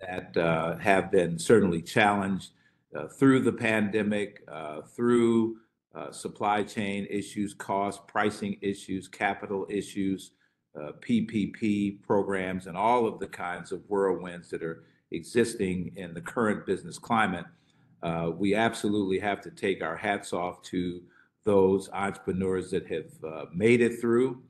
that uh, have been certainly challenged uh, through the pandemic, uh, through uh, supply chain issues, cost, pricing issues, capital issues, uh, PPP programs, and all of the kinds of whirlwinds that are existing in the current business climate. Uh, we absolutely have to take our hats off to those entrepreneurs that have uh, made it through,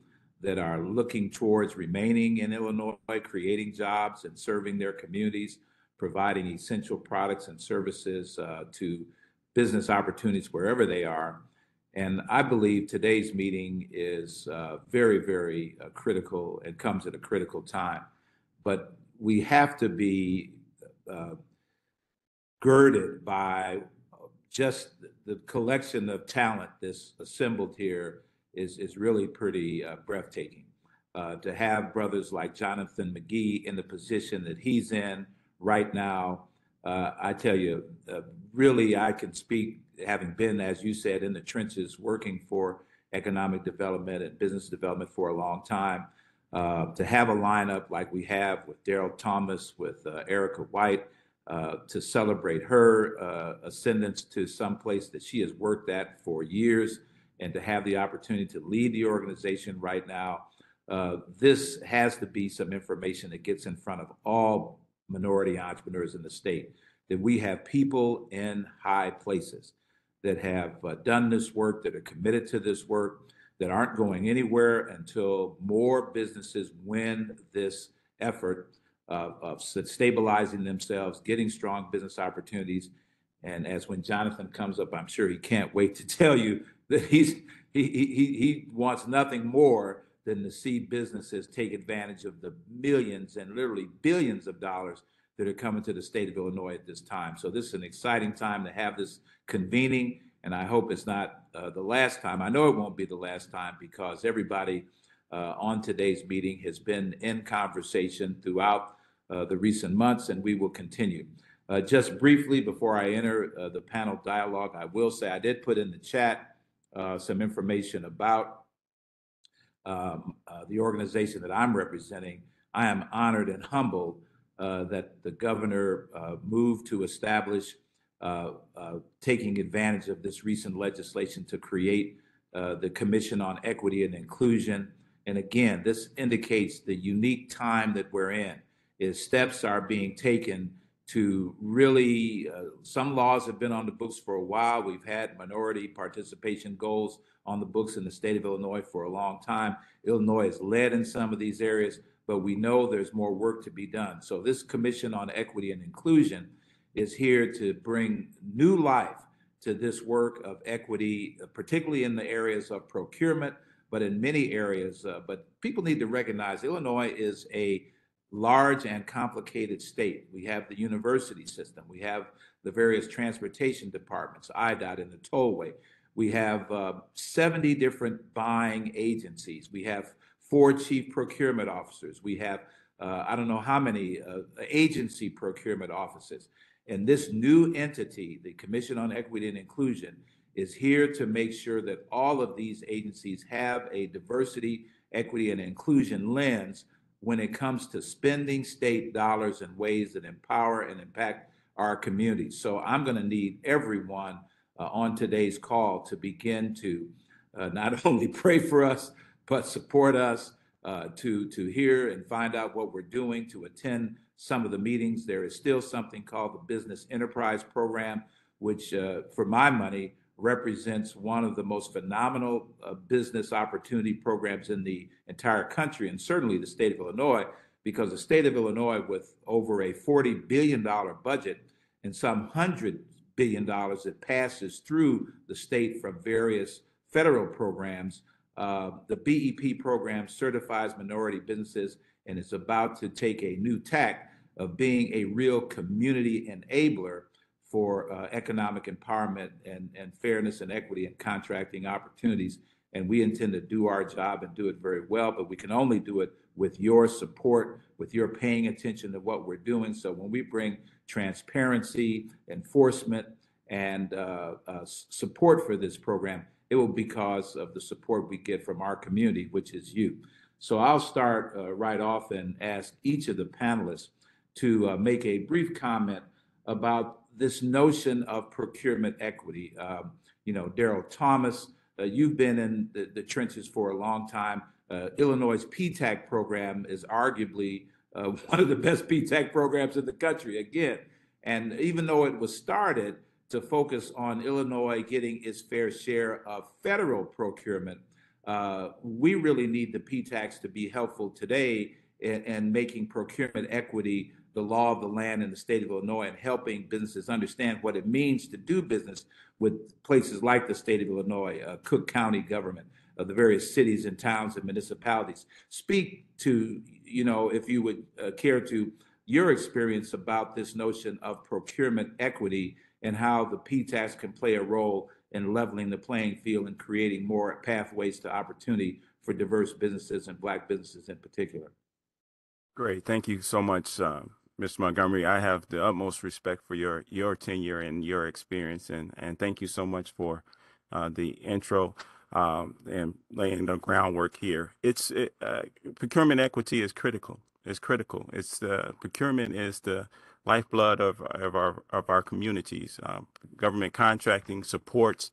that are looking towards remaining in Illinois, creating jobs and serving their communities, providing essential products and services uh, to business opportunities wherever they are. And I believe today's meeting is uh, very, very uh, critical and comes at a critical time. But we have to be uh, girded by just the collection of talent that's assembled here is, is really pretty uh, breathtaking. Uh, to have brothers like Jonathan McGee in the position that he's in right now, uh, I tell you, uh, really, I can speak, having been, as you said, in the trenches working for economic development and business development for a long time. Uh, to have a lineup like we have with Darryl Thomas, with uh, Ericka White, uh, to celebrate her uh, ascendance to some place that she has worked at for years and to have the opportunity to lead the organization right now. Uh, this has to be some information that gets in front of all minority entrepreneurs in the state that we have people in high places that have uh, done this work, that are committed to this work, that aren't going anywhere until more businesses win this effort of, of stabilizing themselves, getting strong business opportunities. And as when Jonathan comes up, I'm sure he can't wait to tell you that he's he he he wants nothing more than to see businesses take advantage of the millions and literally billions of dollars that are coming to the state of Illinois at this time. So this is an exciting time to have this convening, and I hope it's not uh, the last time. I know it won't be the last time because everybody uh, on today's meeting has been in conversation throughout uh, the recent months, and we will continue. Uh, just briefly before I enter uh, the panel dialogue, I will say I did put in the chat uh, some information about um, the organization that I'm representing. I am honored and humbled uh, that the governor uh, moved to establish, uh, taking advantage of this recent legislation to create the Commission on Equity and Inclusion. And again, this indicates the unique time that we're in. Is steps are being taken to really, uh, some laws have been on the books for a while. We've had minority participation goals on the books in the state of Illinois for a long time. Illinois has led in some of these areas, but we know there's more work to be done. So this Commission on Equity and Inclusion is here to bring new life to this work of equity, particularly in the areas of procurement, but in many areas. Uh, but people need to recognize Illinois is a large and complicated state. We have the university system. We have the various transportation departments, IDOT and the tollway. We have uh, 70 different buying agencies. We have four chief procurement officers. We have, uh, I don't know how many uh, agency procurement offices. And this new entity, the Commission on Equity and Inclusion, is here to make sure that all of these agencies have a diversity, equity, and inclusion lens when it comes to spending state dollars in ways that empower and impact our communities. So I'm going to need everyone uh, on today's call to begin to uh, not only pray for us, but support us uh, to, to hear and find out what we're doing, to attend some of the meetings. There is still something called the Business Enterprise Program, which, uh, for my money, represents one of the most phenomenal uh, business opportunity programs in the entire country, and certainly the state of Illinois, because the state of Illinois, with over a $40 billion budget and some $100 billion that passes through the state from various federal programs, uh, the BEP program certifies minority businesses and is about to take a new tack of being a real community enabler for uh, economic empowerment and, and fairness and equity and contracting opportunities. And we intend to do our job and do it very well, but we can only do it with your support, with your paying attention to what we're doing. So when we bring transparency, enforcement, and uh, uh, support for this program, it will be because of the support we get from our community, which is you. So I'll start uh, right off and ask each of the panelists to uh, make a brief comment about this notion of procurement equity. Um, you know, Darryl Thomas, uh, you've been in the, the, trenches for a long time. Uh, Illinois' PTAC program is arguably uh, one of the best PTAC programs in the country, again. And even though it was started to focus on Illinois getting its fair share of federal procurement, uh, we really need the PTACs to be helpful today in making procurement equity the law of the land in the state of Illinois and helping businesses understand what it means to do business with places like the state of Illinois, uh, Cook County government, uh, the various cities and towns and municipalities. Speak to, you know, if you would uh, care to, your experience about this notion of procurement equity and how the PTACs can play a role in leveling the playing field and creating more pathways to opportunity for diverse businesses and Black businesses in particular. Great. Thank you so much, uh, Mr. Montgomery. I have the utmost respect for your your tenure and your experience, and and thank you so much for uh, the intro um, and laying the groundwork here. It's it, uh, procurement equity is critical. It's critical. It's the procurement is the lifeblood of of our of our communities. Um, government contracting supports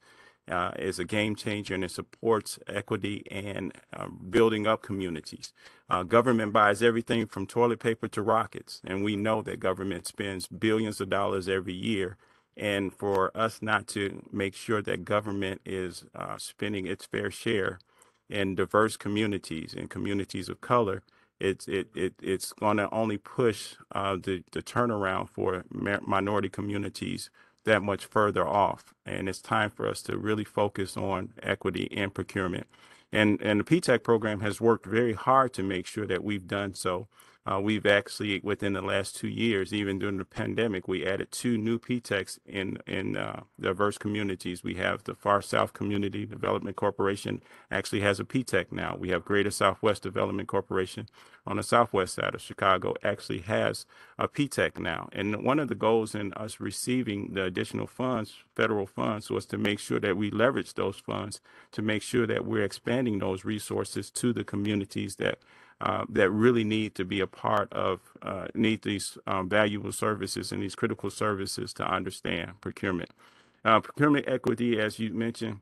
uh, is a game changer and it supports equity and uh, building up communities. Uh, government buys everything from toilet paper to rockets, and we know that government spends billions of dollars every year. And for us not to make sure that government is uh, spending its fair share in diverse communities and communities of color, it's it, it it's going to only push uh, the the turnaround for minority communities that much further off. And it's time for us to really focus on equity in procurement. And, and the PTAC program has worked very hard to make sure that we've done so. Uh, we've actually, within the last two years, even during the pandemic, we added two new PTACs in in uh, diverse communities. We have the Far South Community Development Corporation actually has a PTAC now. We have Greater Southwest Development Corporation on the southwest side of Chicago actually has a PTAC now. And one of the goals in us receiving the additional funds, federal funds, was to make sure that we leverage those funds to make sure that we're expanding those resources to the communities that uh, that really need to be a part of, uh, need these um, valuable services and these critical services to understand procurement. Uh, procurement equity, as you mentioned,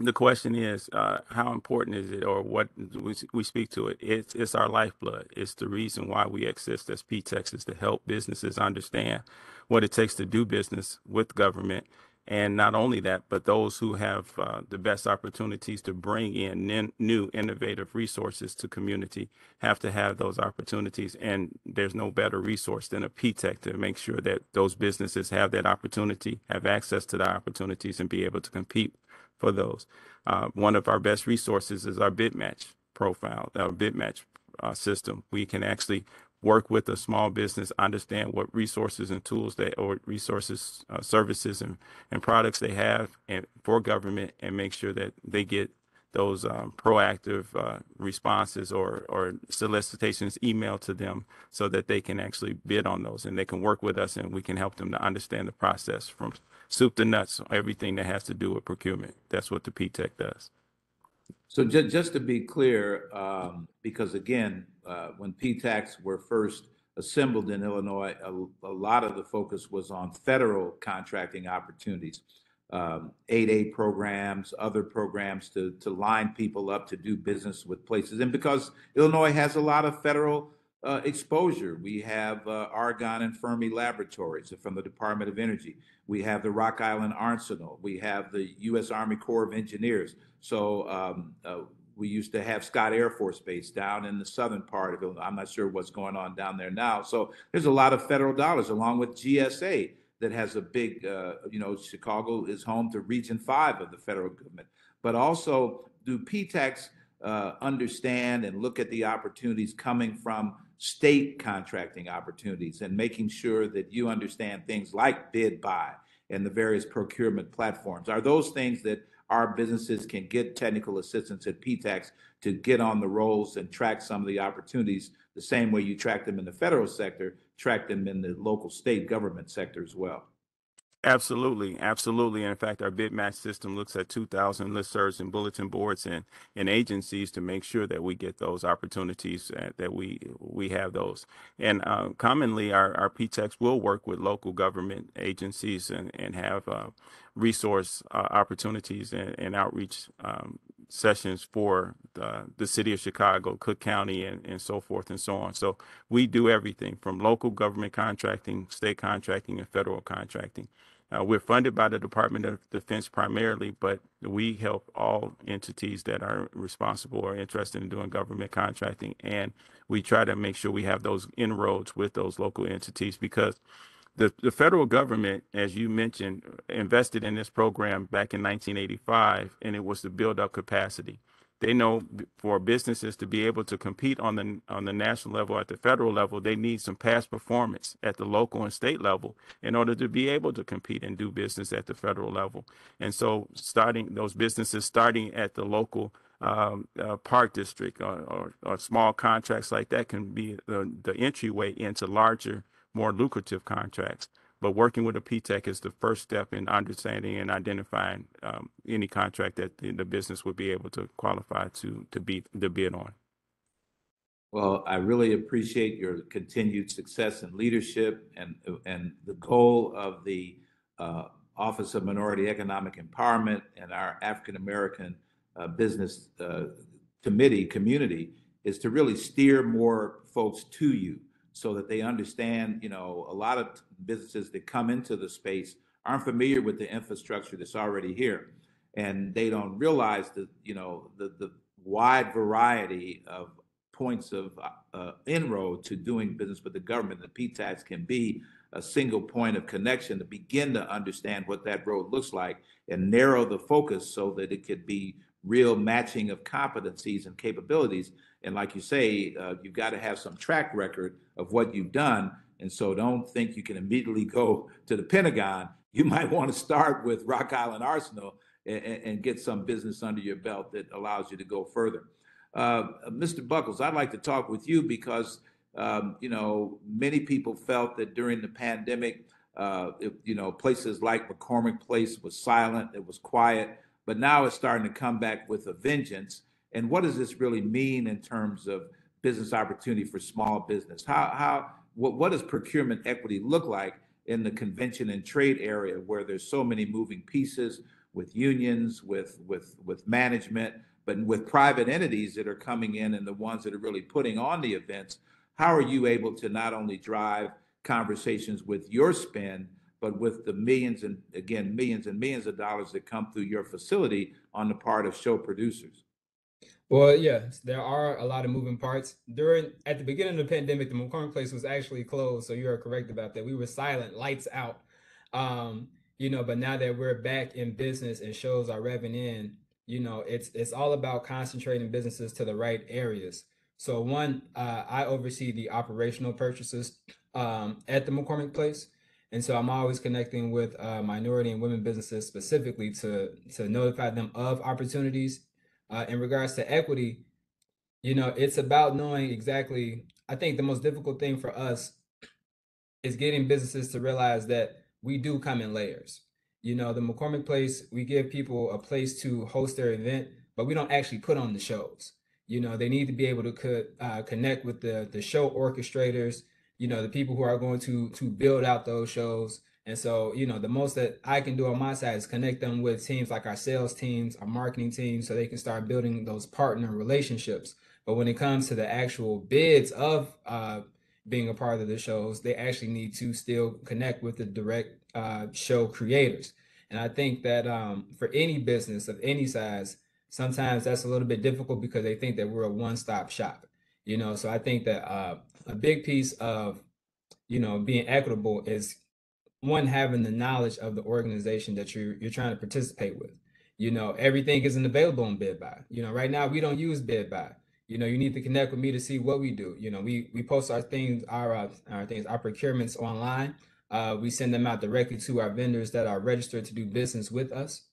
the question is uh, how important is it or what we, we speak to it it's, it's our lifeblood it's the reason why we exist as PTACs is to help businesses understand what it takes to do business with government and not only that, but those who have uh, the best opportunities to bring in new innovative resources to community have to have those opportunities. And there's no better resource than a PTAC to make sure that those businesses have that opportunity, have access to the opportunities, and be able to compete for those. Uh, one of our best resources is our BidMatch profile, our BidMatch uh, system. We can actually work with a small business, understand what resources and tools they or resources, uh, services and, and products they have and for government and make sure that they get those um, proactive uh, responses or, or solicitations emailed to them so that they can actually bid on those and they can work with us and we can help them to understand the process from soup to nuts, everything that has to do with procurement. That's what the PTAC does. So just, just to be clear, um, because again, uh, when PTACs were first assembled in Illinois, a, a, lot of the focus was on federal contracting opportunities, um, 8A programs, other programs to, to line people up to do business with places. And because Illinois has a lot of federal uh, exposure, we have uh, Argonne and Fermi laboratories from the Department of Energy. We have the Rock Island Arsenal. We have the U.S. Army Corps of Engineers. So um, uh, we used to have Scott Air Force Base down in the southern part of Illinois. I'm not sure what's going on down there now. So there's a lot of federal dollars along with GSA that has a big, uh, you know, Chicago is home to Region 5 of the federal government. But also, do PTACs uh, understand and look at the opportunities coming from state contracting opportunities and making sure that you understand things like BidBuy and the various procurement platforms? Are those things that our businesses can get technical assistance at PTACs to get on the rolls and track some of the opportunities the same way you track them in the federal sector, track them in the local state government sector as well. Absolutely, absolutely. In fact, our BidMatch system looks at 2,000 listservs and bulletin boards and, and agencies to make sure that we get those opportunities uh, that we we have those. And uh, commonly, our, our PTACs will work with local government agencies and, and have uh, resource uh, opportunities and, and outreach um, sessions for the, the city of Chicago, Cook County, and, and so forth and so on. So we do everything from local government contracting, state contracting, and federal contracting. Uh, we're funded by the Department of Defense primarily, but we help all entities that are responsible or interested in doing government contracting. And we try to make sure we have those inroads with those local entities because the, the federal government, as you mentioned, invested in this program back in 1985, and it was to build up capacity. They know for businesses to be able to compete on the on the national level at the federal level, they need some past performance at the local and state level in order to be able to compete and do business at the federal level. And so, starting those businesses starting at the local um, uh, park district or, or, or, small contracts like that can be the, the entryway into larger more lucrative contracts. But working with a PTAC is the first step in understanding and identifying um, any contract that the, the, business would be able to qualify to to be to bid on. Well, I really appreciate your continued success and leadership, and and the goal of the uh, Office of Minority Economic Empowerment and our African American uh, Business uh, Committee community is to really steer more folks to you so that they understand, you know, a lot of businesses that come into the space aren't familiar with the infrastructure that's already here. And they don't realize that, you know, the, the wide variety of points of uh, inroad to doing business with the government. The PTACs can be a single point of connection to begin to understand what that road looks like and narrow the focus so that it could be real matching of competencies and capabilities. And like you say, uh, you've got to have some track record of what you've done. And so don't think you can immediately go to the Pentagon. You might want to start with Rock Island Arsenal and, and get some business under your belt that allows you to go further. Uh, Mr. Buckles, I'd like to talk with you because um, you know many people felt that during the pandemic, uh, if, you know places like McCormick Place was silent, it was quiet but now it's starting to come back with a vengeance. And what does this really mean in terms of business opportunity for small business? How how what, what does procurement equity look like in the convention and trade area where there's so many moving pieces with unions, with with with management, but with private entities that are coming in and the ones that are really putting on the events? How are you able to not only drive conversations with your spend, but with the millions and again millions and millions of dollars that come through your facility on the part of show producers well yes there are a lot of moving parts during at the beginning of the pandemic the mccormick place was actually closed so you are correct about that we were silent lights out um you know but now that we're back in business and shows are revving in you know it's it's all about concentrating businesses to the right areas so one uh, i oversee the operational purchases um, at the mccormick place and so I'm always connecting with uh, minority and women businesses specifically to to notify them of opportunities. Uh, in regards to equity, you know, it's about knowing exactly. I think the most difficult thing for us is getting businesses to realize that we do come in layers. You know, the McCormick Place, we give people a place to host their event, but we don't actually put on the shows. You know, they need to be able to co- uh, connect with the the show orchestrators, you know the people who are going to to build out those shows and so you know the most that i can do on my side is connect them with teams like our sales teams our marketing teams so they can start building those partner relationships. But when it comes to the actual bids of uh, being a part of the shows they actually need to still connect with the direct uh, show creators. And i think that um, for any business of any size sometimes that's a little bit difficult because they think that we're a one-stop shop you know? So i think that uh, a big piece of you know being equitable is one having the knowledge of the organization that you're you're trying to participate with. You know everything isn't available on BidBuy you know right now we don't use BidBuy you know you need to connect with me to see what we do. You know we we post our things our uh, our things our procurements online. Uh, we send them out directly to our vendors that are registered to do business with us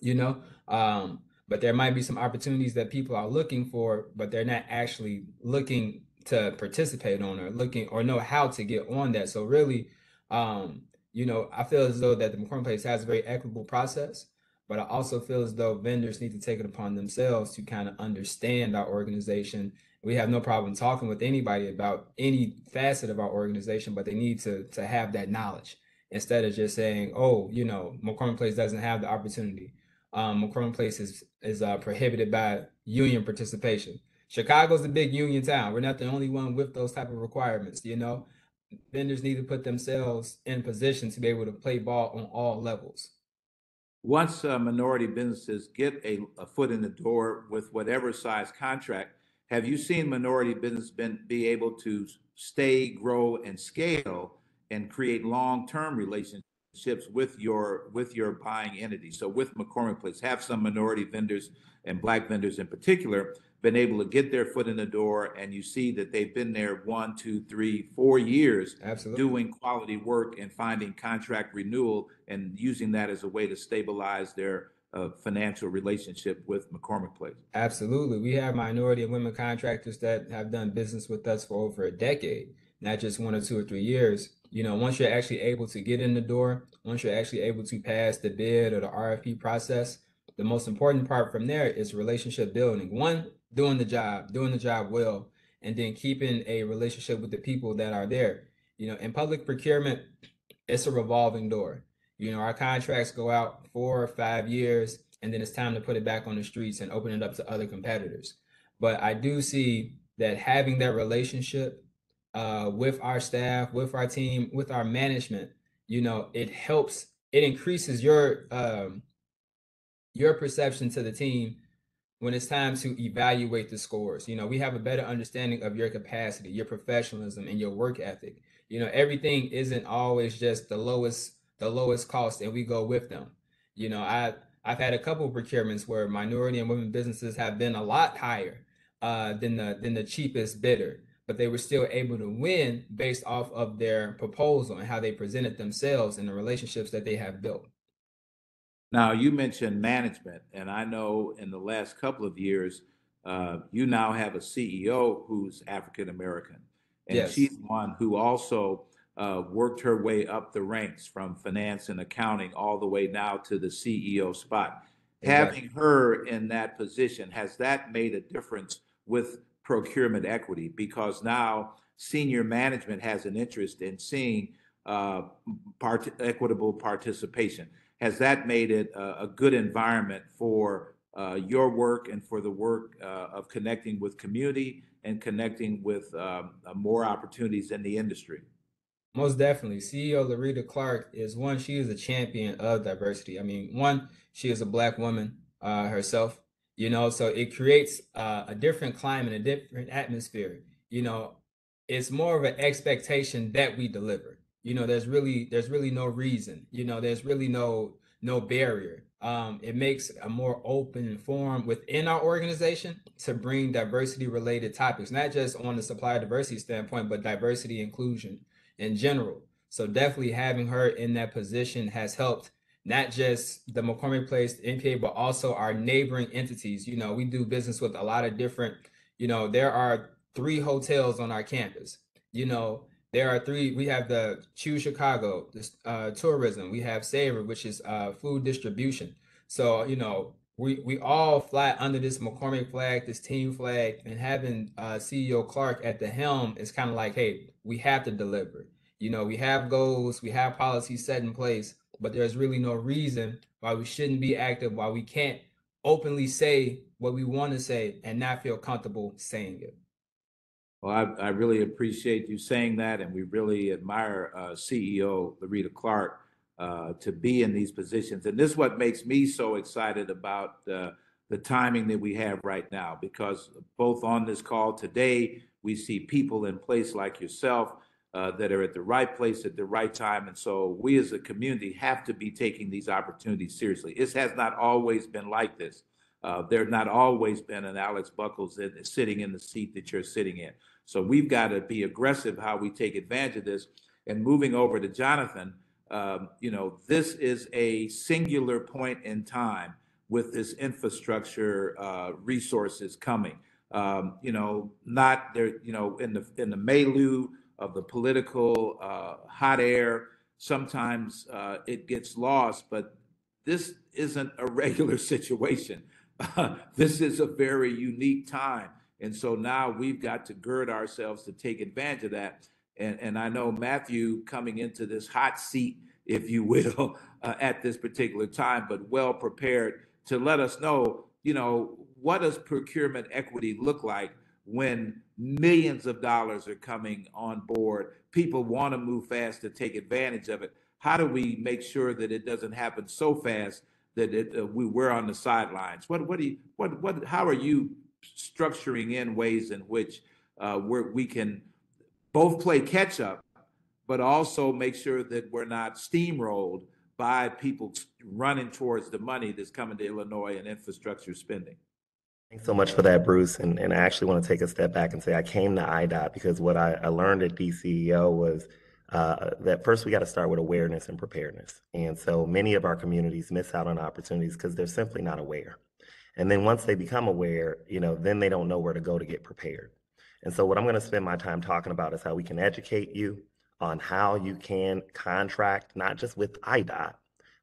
you know? Um, but there might be some opportunities that people are looking for but they're not actually looking to participate on or looking or know how to get on that. So really, um, you know, I feel as though that the McCormick Place has a very equitable process, but I also feel as though vendors need to take it upon themselves to kind of understand our organization. We have no problem talking with anybody about any facet of our organization, but they need to to have that knowledge instead of just saying, "Oh, you know, McCormick Place doesn't have the opportunity." Um, McCormick Place is is uh, prohibited by union participation. Chicago's a big union town. We're not the only one with those type of requirements. You know, vendors need to put themselves in position to be able to play ball on all levels. Once uh, minority businesses get a, a foot in the door with whatever size contract, have you seen minority business been, be able to stay, grow, and scale and create long-term relationships with your with your buying entity? So with McCormick Place, have some minority vendors and black vendors in particular been able to get their foot in the door and you see that they've been there one, two, three, four years Absolutely. doing quality work and finding contract renewal and using that as a way to stabilize their uh, financial relationship with McCormick Place. Absolutely. We have minority and women contractors that have done business with us for over a decade, not just one or two or three years. You know, once you're actually able to get in the door, once you're actually able to pass the bid or the RFP process, the most important part from there is relationship building. One, doing the job, doing the job well, and then keeping a relationship with the people that are there. You know, in public procurement, it's a revolving door. You know, our contracts go out four or five years, and then it's time to put it back on the streets and open it up to other competitors. But I do see that having that relationship uh, with our staff, with our team, with our management, you know, it helps. It increases your um, your perception to the team when it's time to evaluate the scores. You know, we have a better understanding of your capacity, your professionalism, and your work ethic. You know, everything isn't always just the lowest the lowest cost and we go with them. You know, I I've had a couple procurements where minority and women businesses have been a lot higher uh, than the than the cheapest bidder, but they were still able to win based off of their proposal and how they presented themselves and the relationships that they have built. Now, you mentioned management, and I know in the last couple of years, uh, you now have a CEO who's African American. And Yes. she's one who also uh, worked her way up the ranks from finance and accounting all the way now to the CEO spot. Exactly. Having her in that position, has that made a difference with procurement equity? Because now senior management has an interest in seeing uh, part, equitable participation. Has that made it a, a good environment for uh, your work and for the work uh, of connecting with community and connecting with um, uh, more opportunities in the industry? Most definitely. CEO Larita Clark is one, she is a champion of diversity. I mean, one, she is a black woman uh, herself, you know, so it creates uh, a different climate, a different atmosphere. You know, it's more of an expectation that we deliver. You know, there's really there's really no reason. You know, there's really no no barrier. Um, it makes a more open forum within our organization to bring diversity related topics, not just on the supplier diversity standpoint, but diversity inclusion in general. So definitely having her in that position has helped not just the McCormick Place, the NPA, but also our neighboring entities. You know, we do business with a lot of different, you know, there are three hotels on our campus. You know, there are three, we have the Choose Chicago, this uh, tourism, we have Savor, which is uh, food distribution. So, you know, we, we all fly under this McCormick flag, this team flag, and having uh, CEO Clark at the helm is kind of like, hey, we have to deliver. You know, we have goals, we have policies set in place, but there's really no reason why we shouldn't be active, why we can't openly say what we want to say and not feel comfortable saying it. Well, I, I really appreciate you saying that, and we really admire uh, CEO Larita Clark uh, to be in these positions. And this is what makes me so excited about uh, the timing that we have right now, because both on this call today, we see people in place like yourself uh, that are at the right place at the right time. And so we as a community have to be taking these opportunities seriously. It has not always been like this. Uh, there not always been an Alex Buckles in, sitting in the seat that you're sitting in. So we've got to be aggressive how we take advantage of this. And moving over to Jonathan, um, you know, this is a singular point in time with this infrastructure uh, resources coming. Um, you know, not there, you know, in the in the milieu of the political uh, hot air. sometimes uh, it gets lost, but this isn't a regular situation. this is a very unique time. And so now we've got to gird ourselves to take advantage of that. And, and I know Matthew coming into this hot seat, if you will, uh, at this particular time, but well prepared to let us know, you know, what does procurement equity look like when millions of dollars are coming on board? People want to move fast to take advantage of it. How do we make sure that it doesn't happen so fast that it, uh, we we're on the sidelines? What what do you what what how are you structuring in ways in which uh, we can both play catch up, but also make sure that we're not steamrolled by people running towards the money that's coming to Illinois and infrastructure spending. Thanks so much for that, Bruce. And, and I actually want to take a step back and say I came to IDOT because what I, I learned at DCEO was uh, that first we got to start with awareness and preparedness. And so many of our communities miss out on opportunities because they're simply not aware. And then once they become aware, you know, then they don't know where to go to get prepared. And so what I'm going to spend my time talking about is how we can educate you on how you can contract, not just with IDOT,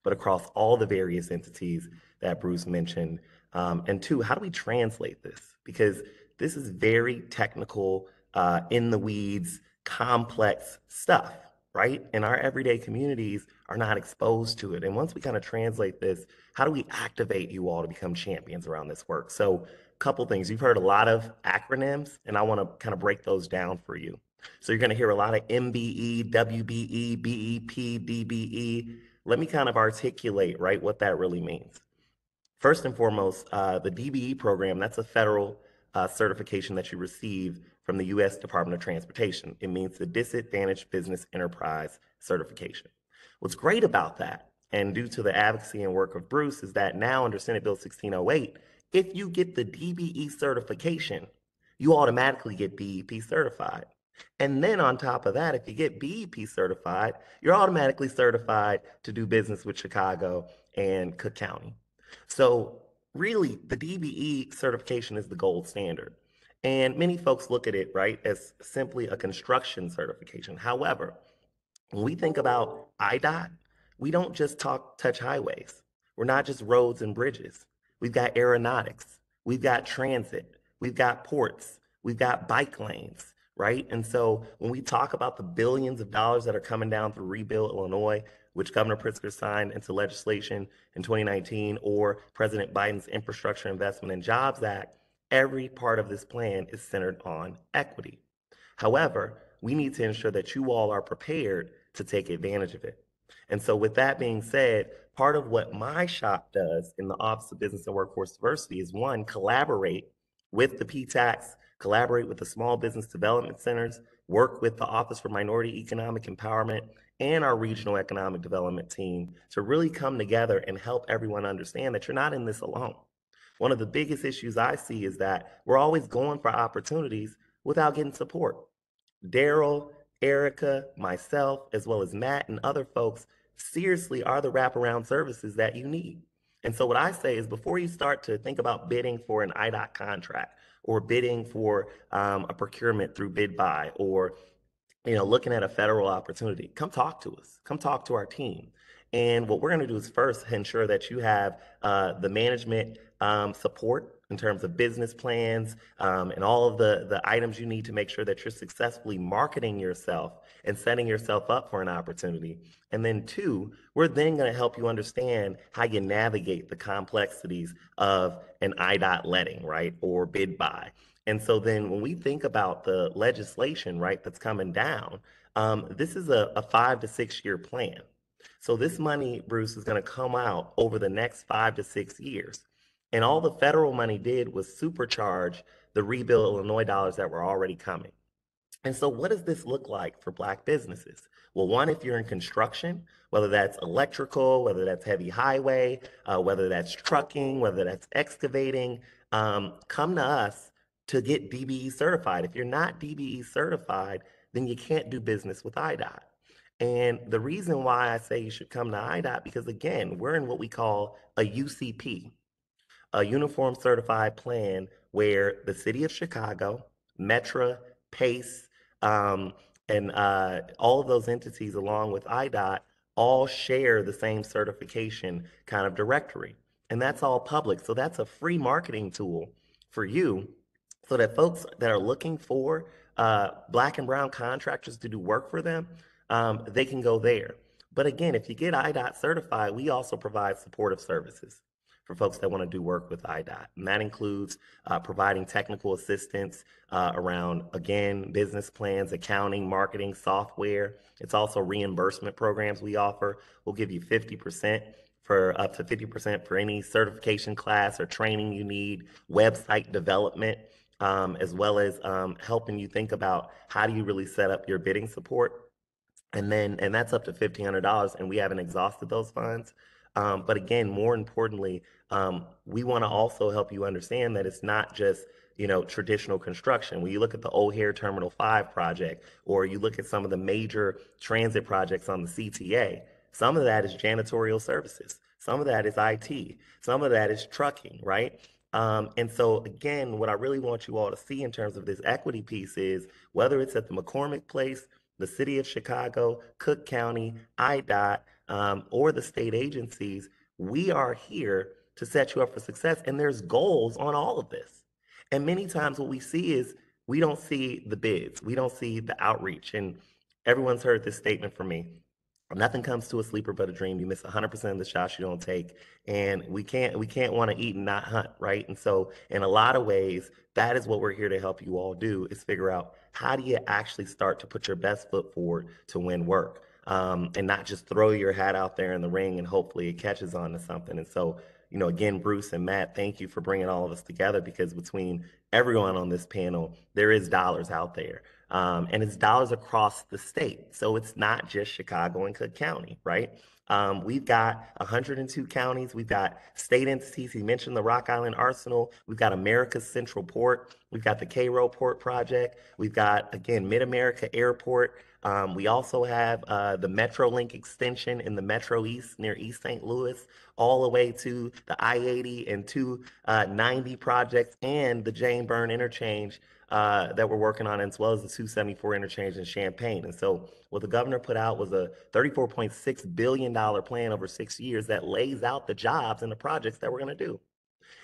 but across all the various entities that Bruce mentioned. Um, and two, how do we translate this? Because this is very technical, uh, in the weeds, complex stuff, right? And our everyday communities are not exposed to it. And once we kind of translate this, how do we activate you all to become champions around this work? So, a couple things. You've heard a lot of acronyms, and I want to kind of break those down for you. So, you're going to hear a lot of MBE, WBE, BEP, DBE. Let me kind of articulate, right, what that really means. First and foremost, uh, the DBE program, that's a federal uh, certification that you receive from the U.S. Department of Transportation. It means the Disadvantaged Business Enterprise Certification. What's great about that, and due to the advocacy and work of Bruce, is that now under Senate Bill 1608, if you get the DBE certification, you automatically get BEP certified. And then on top of that, if you get BEP certified, you're automatically certified to do business with Chicago and Cook County. So really, the DBE certification is the gold standard. And many folks look at it, right, as simply a construction certification. However, when we think about IDOT, we don't just talk touch highways. We're not just roads and bridges. We've got aeronautics, we've got transit, we've got ports, we've got bike lanes, right? And so when we talk about the billions of dollars that are coming down through Rebuild Illinois, which Governor Pritzker signed into legislation in 2019, or President Biden's Infrastructure Investment and Jobs Act, every part of this plan is centered on equity. However, we need to ensure that you all are prepared to take advantage of it. And so, with that being said, part of what my shop does in the Office of Business and Workforce Diversity is one, collaborate with the PTACs, collaborate with the Small Business Development Centers, work with the Office for Minority Economic Empowerment and our Regional Economic Development team to really come together and help everyone understand that you're not in this alone. One of the biggest issues I see is that we're always going for opportunities without getting support. Darryl, Ericka, myself, as well as Matt and other folks seriously are the wraparound services that you need. And so what I say is before you start to think about bidding for an IDOT contract or bidding for um, a procurement through BidBuy or you know looking at a federal opportunity, come talk to us. Come talk to our team. And what we're going to do is first ensure that you have uh, the management um, support in terms of business plans um, and all of the, the items you need to make sure that you're successfully marketing yourself and setting yourself up for an opportunity. And then, two, we're then going to help you understand how you navigate the complexities of an IDOT letting, right, or BidBuy. And so then when we think about the legislation, right, that's coming down, um, this is a, a five to six year plan. So this money, Bruce, is going to come out over the next five to six years. And all the federal money did was supercharge the rebuild Illinois dollars that were already coming. And so, what does this look like for Black businesses? Well, one, if you're in construction, whether that's electrical, whether that's heavy highway, uh, whether that's trucking, whether that's excavating, um, come to us to get DBE certified. If you're not DBE certified, then you can't do business with IDOT. And the reason why I say you should come to IDOT, because again, we're in what we call a UCP, a uniform certified plan where the city of Chicago, Metra, PACE, um, And uh, all of those entities, along with IDOT, all share the same certification kind of directory. And that's all public. So that's a free marketing tool for you so that folks that are looking for uh, black and brown contractors to do work for them, um, they can go there. But again, if you get IDOT certified, we also provide supportive services for folks that want to do work with IDOT. And that includes uh, providing technical assistance uh, around, again, business plans, accounting, marketing, software. It's also reimbursement programs we offer. We'll give you 50% for up to 50% for any certification class or training you need, website development. Um, as well as um, helping you think about how do you really set up your bidding support and then and that's up to $1500 and we haven't exhausted those funds um, but again, more importantly, um, we want to also help you understand that it's not just you know traditional construction. When you look at the O'Hare Terminal Five project, or you look at some of the major transit projects on the CTA, some of that is janitorial services, some of that is IT, some of that is trucking, right? Um, and so again, what I really want you all to see in terms of this equity piece is whether it's at the McCormick Place, the City of Chicago, Cook County, IDOT, um, or the state agencies, we are here to set you up for success. And there's goals on all of this. And many times what we see is we don't see the bids, we don't see the outreach. And everyone's heard this statement from me. Nothing comes to a sleeper but a dream. You miss 100% of the shots you don't take, and we can't we can't want to eat and not hunt, right? And so, in a lot of ways, that is what we're here to help you all do: is figure out how do you actually start to put your best foot forward to win work um, and not just throw your hat out there in the ring and hopefully it catches on to something. And so, you know, again, Bruce and Matt, thank you for bringing all of us together because between everyone on this panel, there is dollars out there. Um, and it's dollars across the state. So it's not just Chicago and Cook County, right? Um, we've got 102 counties. We've got state entities. He mentioned the Rock Island Arsenal. We've got America's Central Port. We've got the Cairo Port Project. We've got, again, Mid America Airport. Um, we also have uh, the MetroLink extension in the Metro East near East St. Louis, all the way to the I 80 and 290 uh, projects and the Jane Byrne interchange uh, that we're working on, as well as the 274 interchange in Champaign. And so, what the governor put out was a $34.6 billion plan over six years that lays out the jobs and the projects that we're going to do.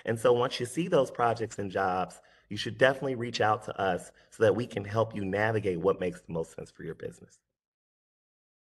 And so, once you see those projects and jobs, you should definitely reach out to us so that we can help you navigate what makes the most sense for your business.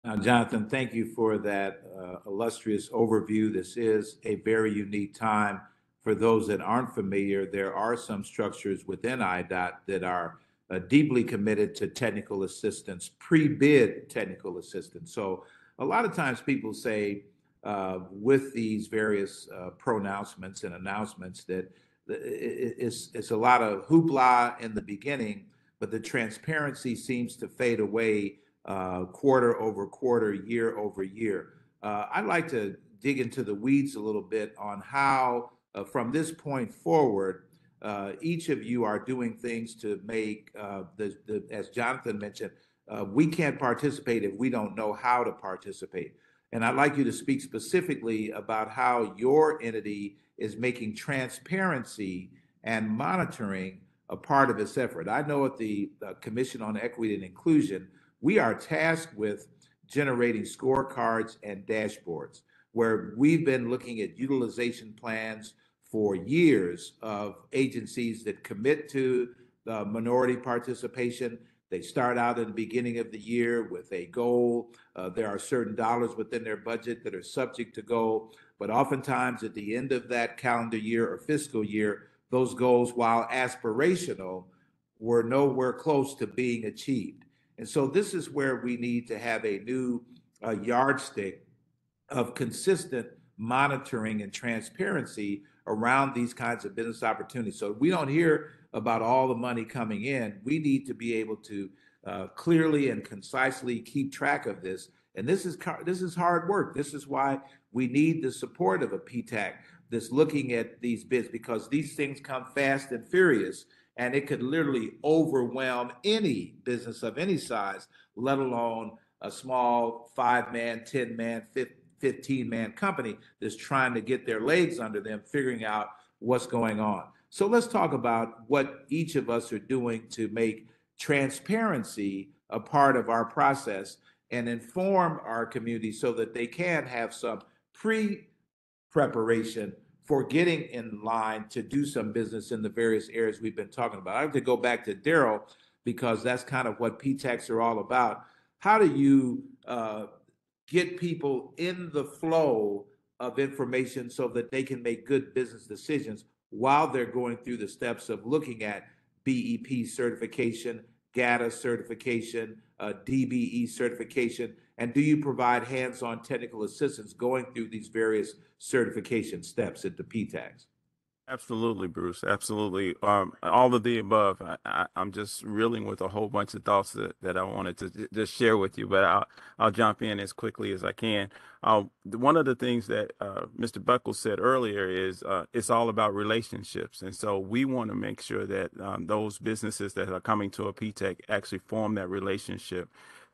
Now, Jonathan, thank you for that uh, illustrious overview. This is a very unique time. For those that aren't familiar, there are some structures within IDOT that are uh, deeply committed to technical assistance, pre-bid technical assistance. So a lot of times people say uh, with these various uh, pronouncements and announcements that it's, it's a lot of hoopla in the beginning, but the transparency seems to fade away uh, quarter over quarter, year over year. Uh, I'd like to dig into the weeds a little bit on how, uh, from this point forward, uh, each of you are doing things to make uh, the, the, as Jonathan mentioned, uh, we can't participate if we don't know how to participate. And I'd like you to speak specifically about how your entity is making transparency and monitoring a part of its effort. I know at the Commission on Equity and Inclusion, we are tasked with generating scorecards and dashboards where we've been looking at utilization plans for years of agencies that commit to the minority participation. They start out at the beginning of the year with a goal. Uh, there are certain dollars within their budget that are subject to goal. But oftentimes at the end of that calendar year or fiscal year, those goals, while aspirational, were nowhere close to being achieved. And so this is where we need to have a new uh, yardstick of consistent monitoring and transparency around these kinds of business opportunities. So we don't hear about all the money coming in. We need to be able to uh, clearly and concisely keep track of this. And this is this is hard work. This is why we need the support of a PTAC that's looking at these bids because these things come fast and furious and it could literally overwhelm any business of any size, let alone a small five man, 10 man, 15 man company that's trying to get their legs under them, figuring out what's going on. So let's talk about what each of us are doing to make transparency a part of our process and inform our community so that they can have some pre preparation for getting in line to do some business in the various areas we've been talking about. I have to go back to Darryl because that's kind of what PTACs are all about. How do you uh, get people in the flow of information so that they can make good business decisions while they're going through the steps of looking at BEP certification, GATA certification, uh, DBE certification, and do you provide hands-on technical assistance going through these various certification steps at the PTACs? Absolutely, Bruce. Absolutely. Um, all of the above. I, I, I'm just reeling with a whole bunch of thoughts that, that I wanted to j- just share with you, but I'll, I'll jump in as quickly as I can. Uh, one of the things that uh, Mr. Buckles said earlier is uh, it's all about relationships. And so we want to make sure that um, those businesses that are coming to a PTAC actually form that relationship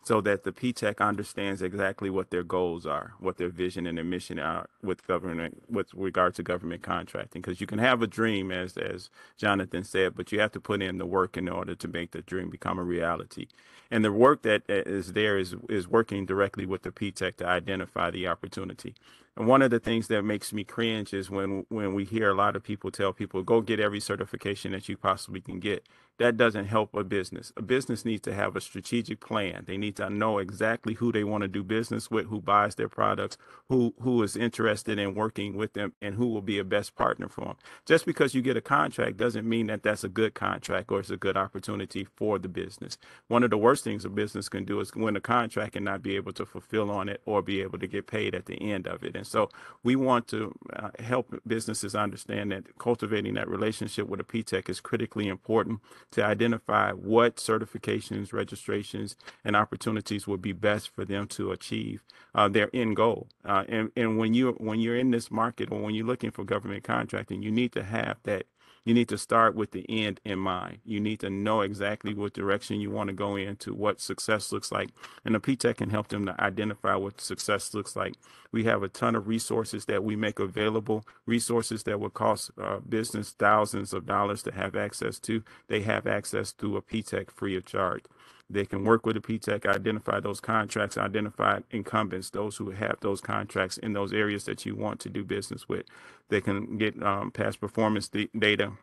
so that the PTAC understands exactly what their goals are, what their vision and their mission are with government, with regard to government contracting. Because you can have a dream, as as Jonathan said, but you have to put in the work in order to make the dream become a reality. And the work that is there is is working directly with the PTAC to identify the opportunity. And one of the things that makes me cringe is when when we hear a lot of people tell people go get every certification that you possibly can get. That doesn't help a business. A business needs to have a strategic plan. They need to know exactly who they want to do business with, who buys their products, who who is interested in working with them, and who will be a best partner for them. Just because you get a contract doesn't mean that that's a good contract or it's a good opportunity for the business. One of the worst things a business can do is win a contract and not be able to fulfill on it or be able to get paid at the end of it. And so we want to uh, help businesses understand that cultivating that relationship with a PTAC is critically important to identify what certifications, registrations, and opportunities would be best for them to achieve uh, their end goal. Uh, and and when you when you're in this market or when you're looking for government contracting, you need to have that you need to start with the end in mind. You need to know exactly what direction you want to go into, what success looks like. And the PTAC can help them to identify what success looks like. We have a ton of resources that we make available, resources that would cost uh, business thousands of dollars to have access to. They have access through a PTAC free of charge. They can work with the PTAC, identify those contracts, identify incumbents, those who have those contracts in those areas that you want to do business with. They can get um, past performance data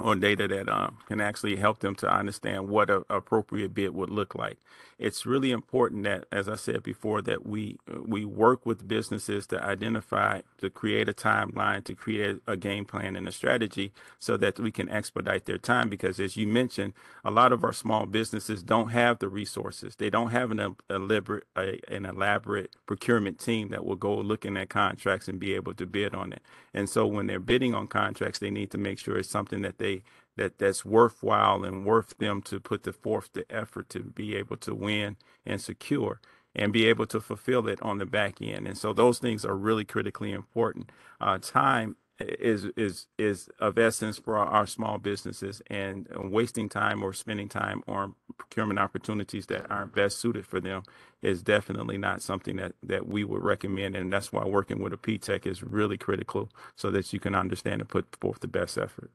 or data that um, can actually help them to understand what an appropriate bid would look like. It's really important that, as I said before, that we we work with businesses to identify, to create a timeline, to create a game plan and a strategy, so that we can expedite their time. Because, as you mentioned, a lot of our small businesses don't have the resources. They don't have an elaborate an elaborate procurement team that will go looking at contracts and be able to bid on it. And so, when they're bidding on contracts, they need to make sure it's something that they that that's worthwhile and worth them to put the forth the effort to be able to win and secure and be able to fulfill it on the back end. And so those things are really critically important. Uh, time is is is of essence for our, small businesses and wasting time or spending time on procurement opportunities that aren't best suited for them is definitely not something that that we would recommend and that's why working with a PTAC is really critical so that you can understand and put forth the best effort.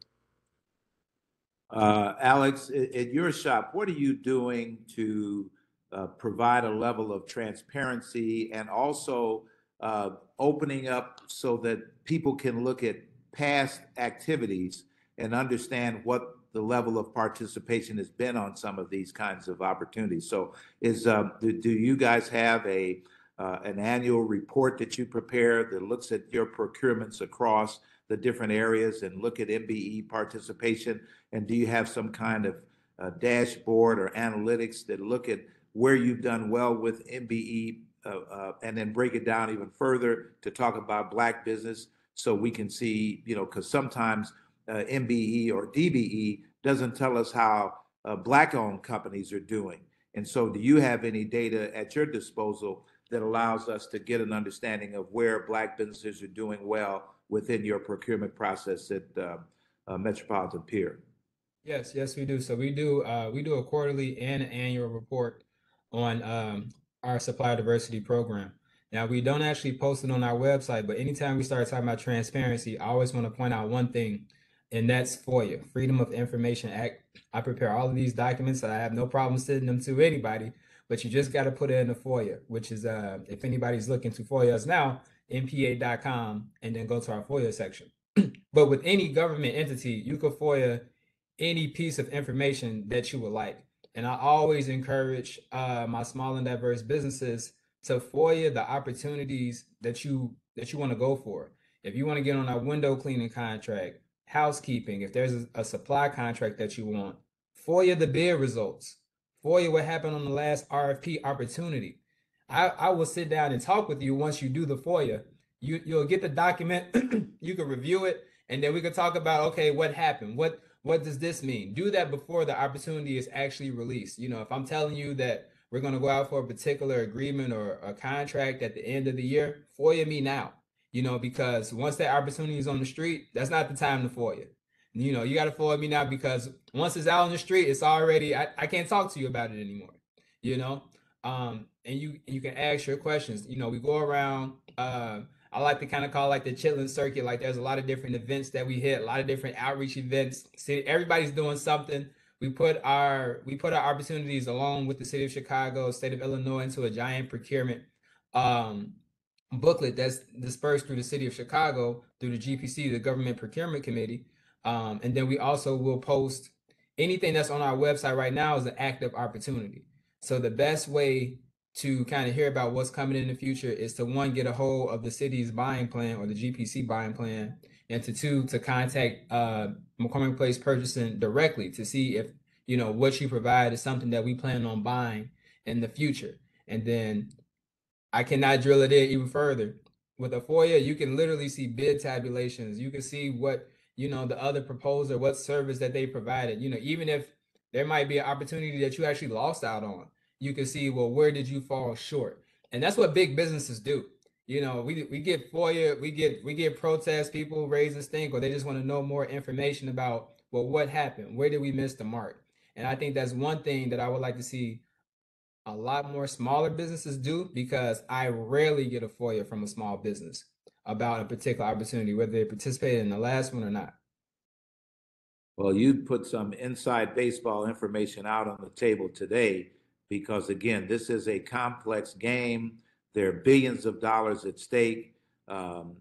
Uh, Alex, at your shop, what are you doing to uh, provide a level of transparency and also uh, opening up so that people can look at past activities and understand what the level of participation has been on some of these kinds of opportunities. So, is um, do, do you guys have a uh, an annual report that you prepare that looks at your procurements across the different areas and look at MBE participation? And do you have some kind of uh, dashboard or analytics that look at where you've done well with MBE uh, uh, and then break it down even further to talk about Black business so we can see, you know, because sometimes uh, MBE or DBE doesn't tell us how uh, Black owned companies are doing. And so, do you have any data at your disposal that allows us to get an understanding of where Black businesses are doing well within your procurement process at uh, Metropolitan Pier? Yes, yes, we do. So we do we do a quarterly and annual report on um, our supplier diversity program. Now we don't actually post it on our website, but anytime we start talking about transparency, I always want to point out one thing and that's FOIA, Freedom of Information Act. I prepare all of these documents. I have no problem sending them to anybody, but you just got to put it in the FOIA, which is uh, if anybody's looking to FOIA us now, npa.com, and then go to our FOIA section. but with any government entity, you can FOIA any piece of information that you would like. And I always encourage uh, my small and diverse businesses to FOIA the opportunities that you that you want to go for. If you want to get on a window cleaning contract, housekeeping, if there's a, a supply contract that you want, FOIA the bid results. FOIA what happened on the last RFP opportunity. I, I will sit down and talk with you once you do the FOIA. You you'll get the document, you can review it, and then we can talk about okay, what happened? What what does this mean? Do that before the opportunity is actually released. You know, if I'm telling you that we're going to go out for a particular agreement or a contract at the end of the year, FOIA me now. You know, because once that opportunity is on the street, that's not the time to FOIA. You know, you got to FOIA me now because once it's out on the street, it's already I, I can't talk to you about it anymore. You know, um, and you you can ask your questions. You know, we go around. Uh, I like to kind of call like the chitlin circuit. Like there's a lot of different events that we hit, a lot of different outreach events. See, everybody's doing something. We put our we put our opportunities along with the city of Chicago, state of Illinois into a giant procurement um, booklet that's dispersed through the city of Chicago through the GPC, the Government Procurement Committee. Um, and then we also will post anything that's on our website right now is an active opportunity. So the best way to kind of hear about what's coming in the future is to one get a hold of the city's buying plan or the GPC buying plan, and to two to contact uh, McCormick Place Purchasing directly to see if you know what you provide is something that we plan on buying in the future. And then I cannot drill it in even further. With a FOIA, you can literally see bid tabulations. You can see what you know the other proposer, what service that they provided. You know, even if there might be an opportunity that you actually lost out on you can see, well, where did you fall short? And that's what big businesses do. You know, we we get FOIA, we get we get protest people raise this thing, or they just want to know more information about well, what happened? Where did we miss the mark? And I think that's one thing that I would like to see a lot more smaller businesses do because I rarely get a FOIA from a small business about a particular opportunity, whether they participated in the last one or not. Well, you put some inside baseball information out on the table today because again, this is a complex game. There are billions of dollars at stake. Um,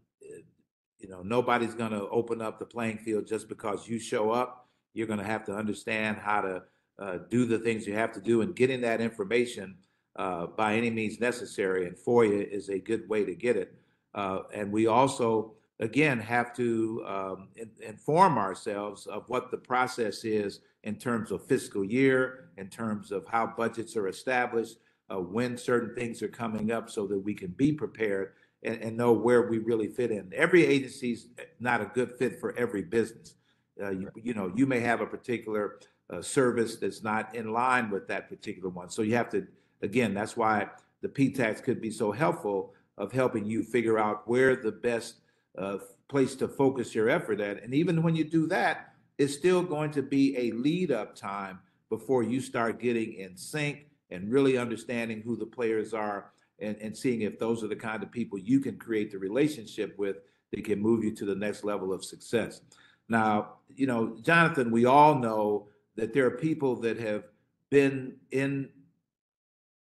you know, nobody's going to open up the playing field just because you show up. You're going to have to understand how to uh, do the things you have to do, and getting that information uh, by any means necessary. And FOIA is a good way to get it. Uh, and we also, again, have to um, in, inform ourselves of what the process is in terms of fiscal year, in terms of how budgets are established, uh, when certain things are coming up so that we can be prepared and, and know where we really fit in. Every agency is not a good fit for every business. Uh, you, you, know, you may have a particular uh, service that's not in line with that particular one. So you have to, again, that's why the PTACs could be so helpful of helping you figure out where the best uh, place to focus your effort at. And even when you do that, it's still going to be a lead up time before you start getting in sync and really understanding who the players are and, and seeing if those are the kind of people you can create the relationship with that can move you to the next level of success. Now, you know, Jonathan, we all know that there are people that have been in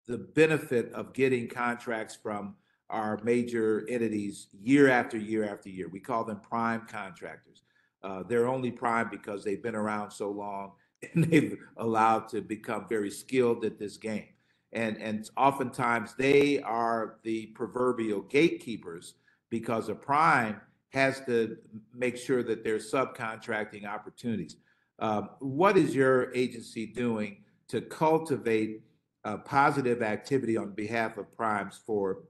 the benefit of getting contracts from our major entities year after year after year. We call them prime contractors. Uh, they're only prime because they've been around so long and they've allowed to become very skilled at this game. And, and oftentimes they are the proverbial gatekeepers because a prime has to make sure that there's subcontracting opportunities. Um, what is your agency doing to cultivate positive activity on behalf of primes for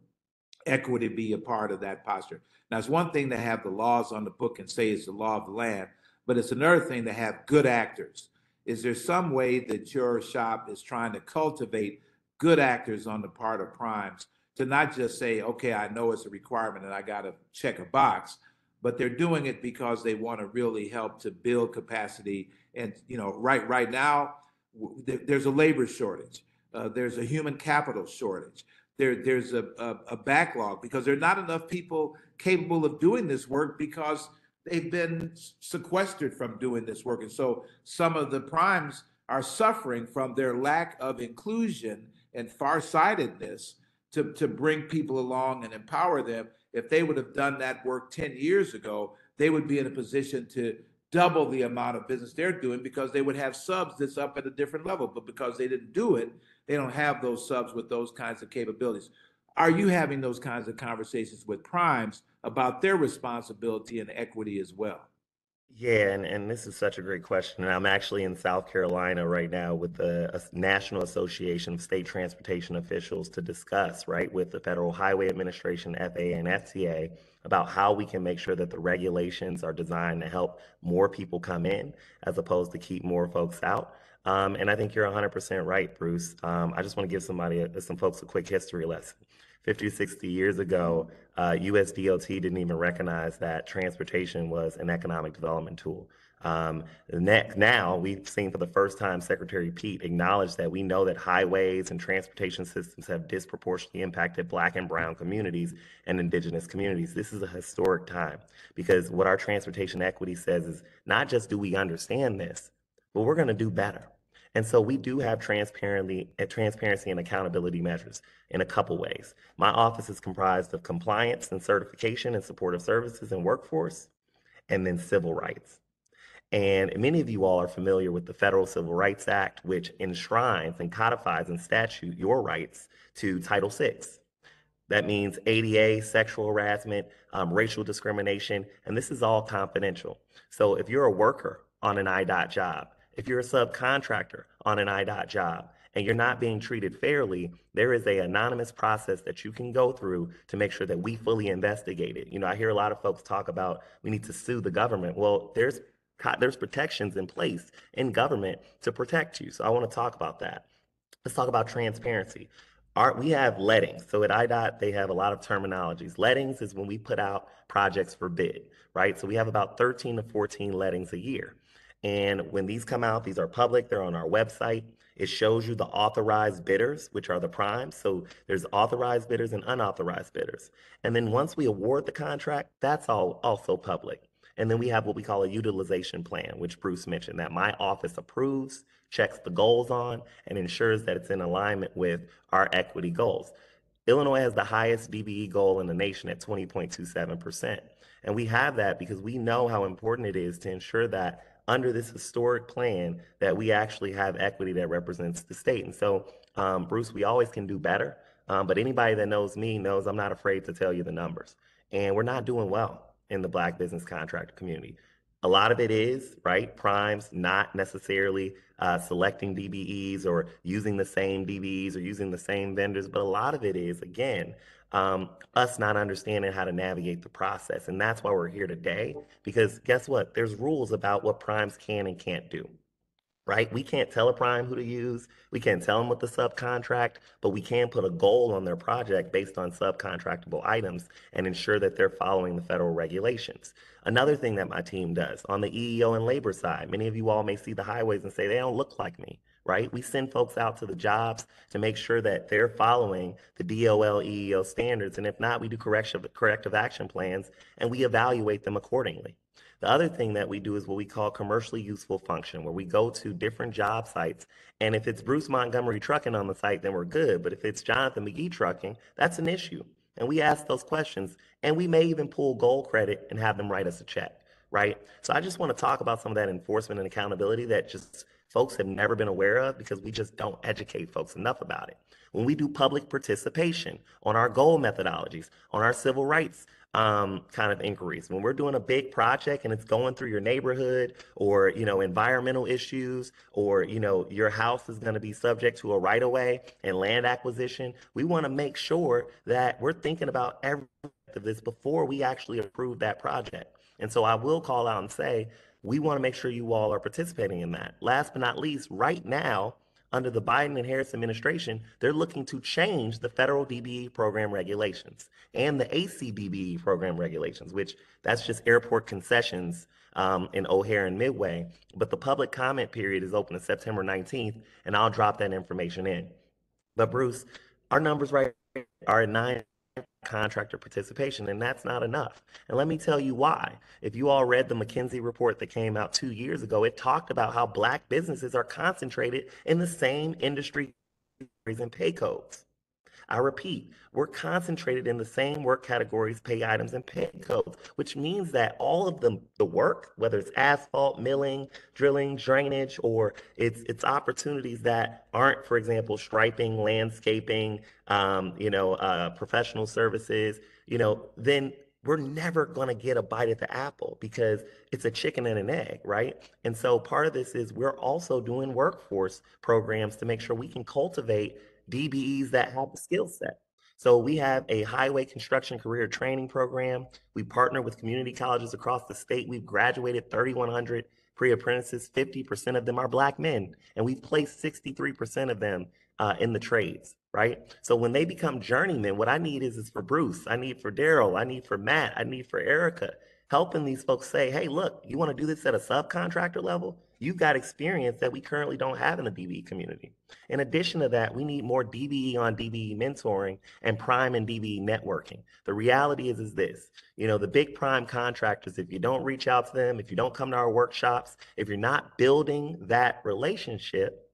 equity to be a part of that posture? Now, it's one thing to have the laws on the book and say it's the law of the land, but it's another thing to have good actors. Is there some way that your shop is trying to cultivate good actors on the part of primes to not just say, okay, I know it's a requirement and I got to check a box, but they're doing it because they want to really help to build capacity. And you know, right right now, there's a labor shortage. Uh, there's a human capital shortage there, there's a, a, a, backlog because there are not enough people capable of doing this work because they've been sequestered from doing this work. And so some of the primes are suffering from their lack of inclusion and farsightedness to, to bring people along and empower them. If they would have done that work 10 years ago, they would be in a position to double the amount of business they're doing because they would have subs that's up at a different level. But because they didn't do it, they don't have those subs with those kinds of capabilities. Are you having those kinds of conversations with primes about their responsibility and equity as well? Yeah, and, and this is such a great question. And I'm actually in South Carolina right now with the National Association of State Transportation Officials to discuss, right, with the Federal Highway Administration, FAA, and FTA about how we can make sure that the regulations are designed to help more people come in as opposed to keep more folks out. Um, and I think you're 100% right, Bruce. Um, I just want to give somebody, some folks, a quick history lesson. 50, 60 years ago, uh, US DOT didn't even recognize that transportation was an economic development tool. Um, now we've seen for the first time Secretary Pete acknowledge that we know that highways and transportation systems have disproportionately impacted Black and Brown communities and Indigenous communities. This is a historic time because what our transportation equity says is not just do we understand this, but we're going to do better. And so we do have transparently, uh, transparency and accountability measures in a couple ways. My office is comprised of compliance and certification and supportive services and workforce, and then civil rights. And many of you all are familiar with the Federal Civil Rights Act, which enshrines and codifies in statute your rights to Title VI. That means ADA, sexual harassment, um, racial discrimination, and this is all confidential. So if you're a worker on an IDOT job, if you're a subcontractor on an IDOT job and you're not being treated fairly, there is a anonymous process that you can go through to make sure that we fully investigate it. You know, I hear a lot of folks talk about we need to sue the government. Well, there's there's protections in place in government to protect you. So I want to talk about that. Let's talk about transparency. Our, we have lettings. So at IDOT, they have a lot of terminologies. Lettings is when we put out projects for bid, right? So we have about 13 to 14 lettings a year. And when these come out, these are public, they're on our website. It shows you the authorized bidders, which are the primes. So there's authorized bidders and unauthorized bidders. And then once we award the contract, that's all also public. And then we have what we call a utilization plan, which Bruce mentioned that my office approves, checks the goals on, and ensures that it's in alignment with our equity goals. Illinois has the highest DBE goal in the nation at 20.27%. And we have that because we know how important it is to ensure that under this historic plan that we actually have equity that represents the state. And so, um, Bruce, we always can do better. Um, but anybody that knows me knows I'm not afraid to tell you the numbers. And we're not doing well in the Black business contractor community. A lot of it is, right, primes not necessarily uh, selecting DBEs or using the same DBEs or using the same vendors, but a lot of it is, again, um, us not understanding how to navigate the process. And that's why we're here today, because guess what? There's rules about what primes can and can't do, right? We can't tell a prime who to use. We can't tell them what the subcontract, but we can put a goal on their project based on subcontractable items and ensure that they're following the federal regulations. Another thing that my team does on the EEO and labor side, many of you all may see the highways and say, they don't look like me right? We send folks out to the jobs to make sure that they're following the DOL EEO standards. And if not, we do corrective, corrective action plans and we evaluate them accordingly. The other thing that we do is what we call commercially useful function, where we go to different job sites. And if it's Bruce Montgomery trucking on the site, then we're good. But if it's Jonathan McGee trucking, that's an issue. And we ask those questions. And we may even pull gold credit and have them write us a check, right? So I just want to talk about some of that enforcement and accountability that just folks have never been aware of because we just don't educate folks enough about it. When we do public participation on our goal methodologies, on our civil rights um, kind of inquiries, when we're doing a big project and it's going through your neighborhood or, you know, environmental issues or, you know, your house is going to be subject to a right of way and land acquisition, we want to make sure that we're thinking about every of this before we actually approve that project. And so I will call out and say, we want to make sure you all are participating in that. Last but not least, right now, under the Biden and Harris administration, they're looking to change the federal DBE program regulations and the ACDBE program regulations, which that's just airport concessions um, in O'Hare and Midway. But the public comment period is open to September 19th, and I'll drop that information in. But Bruce, our numbers right are at nine contractor participation, and that's not enough. And let me tell you why. If you all read the McKinsey report that came out two years ago, it talked about how black businesses are concentrated in the same industry and pay codes. I repeat, we're concentrated in the same work categories, pay items, and pay codes, which means that all of the, the work, whether it's asphalt, milling, drilling, drainage, or it's it's opportunities that aren't, for example, striping, landscaping, um, you know, uh, professional services, you know, then we're never going to get a bite at the apple because it's a chicken and an egg, right? And so part of this is we're also doing workforce programs to make sure we can cultivate DBEs that have the skill set. So we have a highway construction career training program. We partner with community colleges across the state. We've graduated 3,100 pre-apprentices. 50% of them are black men, and we've placed 63% of them uh, in the trades. Right. So when they become journeymen, what I need is is for Bruce. I need for Darryl. I need for Matt. I need for Ericka. Helping these folks say, hey, look, you want to do this at a subcontractor level? You've got experience that we currently don't have in the DBE community. In addition to that, we need more DBE on DBE mentoring and prime and DBE networking. The reality is, is this, you know, the big prime contractors, if you don't reach out to them, if you don't come to our workshops, if you're not building that relationship,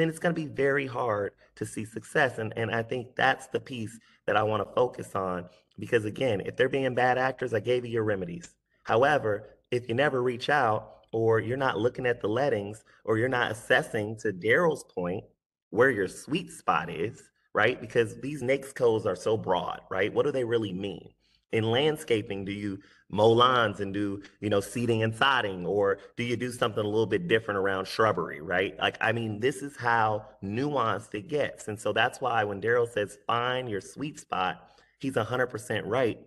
then it's going to be very hard to see success. And, and I think that's the piece that I want to focus on. Because again, if they're being bad actors, I gave you your remedies. However, if you never reach out, or you're not looking at the lettings, or you're not assessing, to Darryl's point, where your sweet spot is, right? Because these NAICS codes are so broad, right? What do they really mean? In landscaping, do you mow lawns and do, you know, seeding and sodding, or do you do something a little bit different around shrubbery, right? Like, I mean, this is how nuanced it gets. And so that's why when Darryl says find your sweet spot, he's 100% right.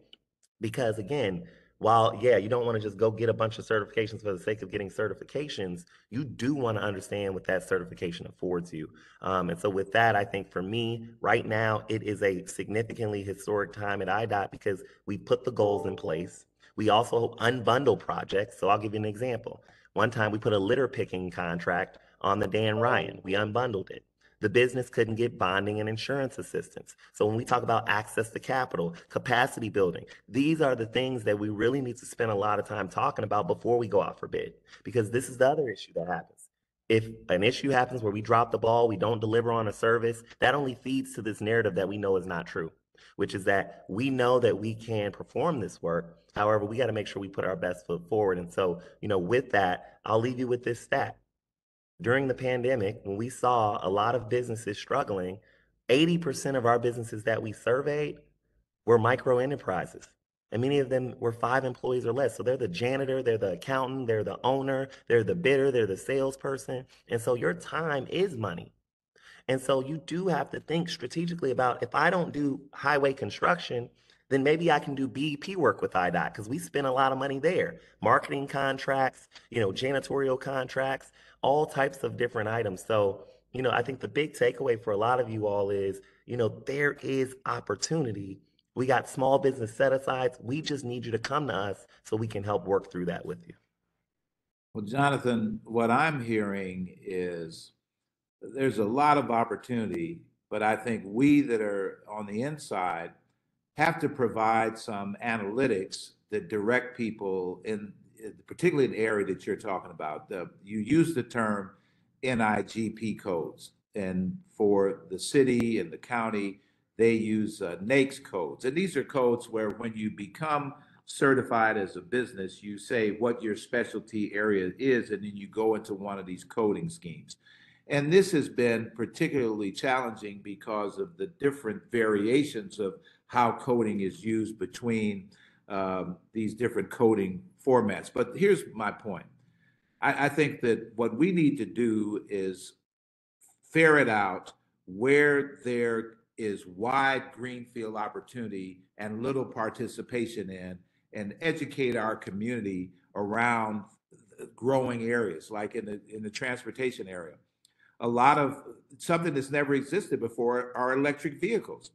Because again, while yeah, you don't want to just go get a bunch of certifications for the sake of getting certifications, you do want to understand what that certification affords you. Um, and so with that, I think for me right now, it is a significantly historic time at IDOT because we put the goals in place. We also unbundle projects. So I'll give you an example. One time we put a litter picking contract on the Dan Ryan. We unbundled it the business couldn't get bonding and insurance assistance. So when we talk about access to capital, capacity building, these are the things that we really need to spend a lot of time talking about before we go out for bid. Because this is the other issue that happens. If an issue happens where we drop the ball, we don't deliver on a service, that only feeds to this narrative that we know is not true, which is that we know that we can perform this work. However, we got to make sure we put our best foot forward. And so, you know, with that, I'll leave you with this stat during the pandemic, when we saw a lot of businesses struggling, 80% of our businesses that we surveyed were micro enterprises. And many of them were five employees or less. So they're the janitor, they're the accountant, they're the owner, they're the bidder, they're the salesperson. And so your time is money. And so you do have to think strategically about if I don't do highway construction, then maybe I can do BEP work with IDOT because we spend a lot of money there. Marketing contracts, you know, janitorial contracts all types of different items. So, you know, I think the big takeaway for a lot of you all is, you know, there is opportunity. We got small business set asides. We just need you to come to us so we can help work through that with you. Well, Jonathan, what I'm hearing is there's a lot of opportunity, but I think we that are on the inside have to provide some analytics that direct people in particularly in the area that you're talking about, the, you use the term NIGP codes. And for the city and the county, they use uh, NAICS codes. And these are codes where when you become certified as a business, you say what your specialty area is, and then you go into one of these coding schemes. And this has been particularly challenging because of the different variations of how coding is used between um, these different coding formats. But here's my point. I, I think that what we need to do is ferret out where there is wide greenfield opportunity and little participation in and educate our community around growing areas like in the in the transportation area a lot of something that's never existed before are electric vehicles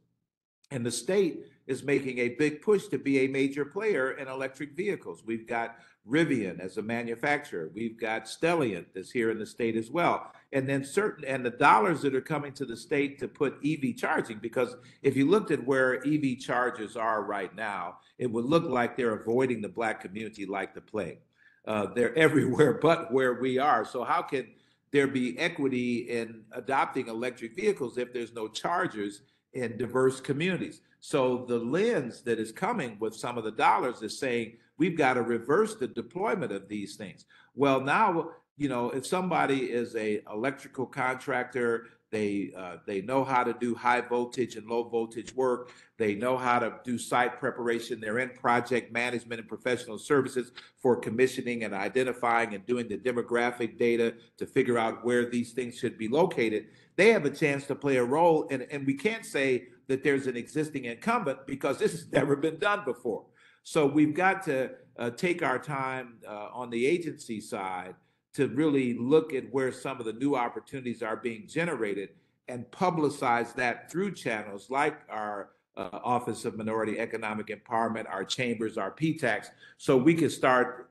And the state is making a big push to be a major player in electric vehicles. We've got Rivian as a manufacturer. We've got Stellantis that's here in the state as well. And then certain and the dollars that are coming to the state to put EV charging, because if you looked at where EV chargers are right now, it would look like they're avoiding the black community like the plague. Uh, they're everywhere but where we are. So how can there be equity in adopting electric vehicles if there's no chargers in diverse communities. So the lens that is coming with some of the dollars is saying we've got to reverse the deployment of these things. Well, now you know if somebody is a electrical contractor, they uh, they know how to do high voltage and low voltage work. They know how to do site preparation. They're in project management and professional services for commissioning and identifying and doing the demographic data to figure out where these things should be located they have a chance to play a role. And, and we can't say that there's an existing incumbent because this has never been done before. So we've got to uh, take our time uh, on the agency side to really look at where some of the new opportunities are being generated and publicize that through channels like our uh, Office of Minority Economic Empowerment, our chambers, our PTACs, so we can start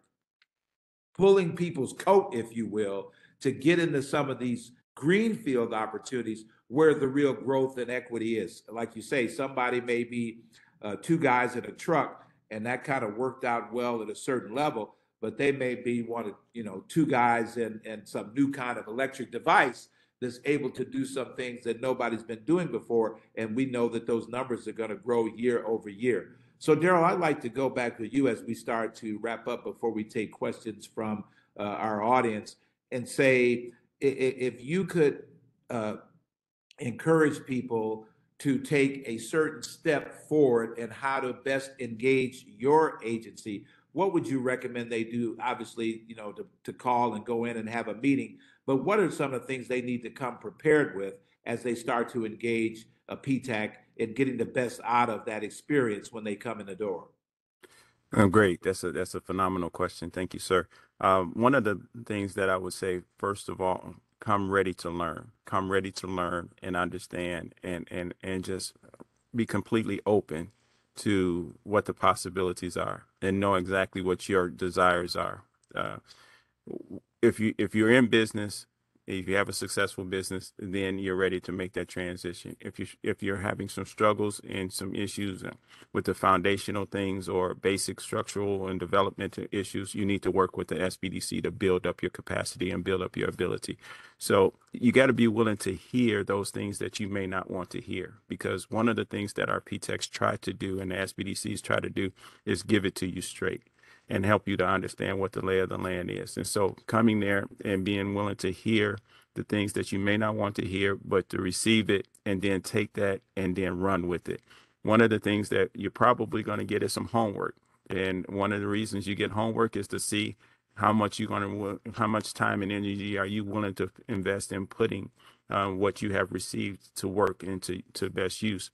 pulling people's coat, if you will, to get into some of these greenfield opportunities where the real growth and equity is. Like you say, somebody may be uh, two guys in a truck, and that kind of worked out well at a certain level, but they may be one of you know two guys in, in some new kind of electric device that's able to do some things that nobody's been doing before, and we know that those numbers are going to grow year over year. So, Darryl, I'd like to go back to you as we start to wrap up before we take questions from uh, our audience and say, if you could uh, encourage people to take a certain step forward and how to best engage your agency, what would you recommend they do? Obviously, you know, to, to call and go in and have a meeting, but what are some of the things they need to come prepared with as they start to engage a PTAC in getting the best out of that experience when they come in the door? Oh, great. That's a that's a phenomenal question. Thank you, sir. Um, one of the things that I would say, first of all, come ready to learn. Come ready to learn and understand, and and and just be completely open to what the possibilities are, and know exactly what your desires are. Uh, if you if you're in business, if you have a successful business, then you're ready to make that transition. If you if you're having some struggles and some issues uh, with the foundational things or basic structural and developmental issues, you need to work with the SBDC to build up your capacity and build up your ability. So you got to be willing to hear those things that you may not want to hear, because one of the things that our PTACs try to do and the SBDCs try to do is give it to you straight and help you to understand what the lay of the land is. And so coming there and being willing to hear the things that you may not want to hear, but to receive it and then take that and then run with it. One of the things that you're probably going to get is some homework. And one of the reasons you get homework is to see how much you're going to, how much time and energy are you willing to invest in putting uh, what you have received to work into to best use.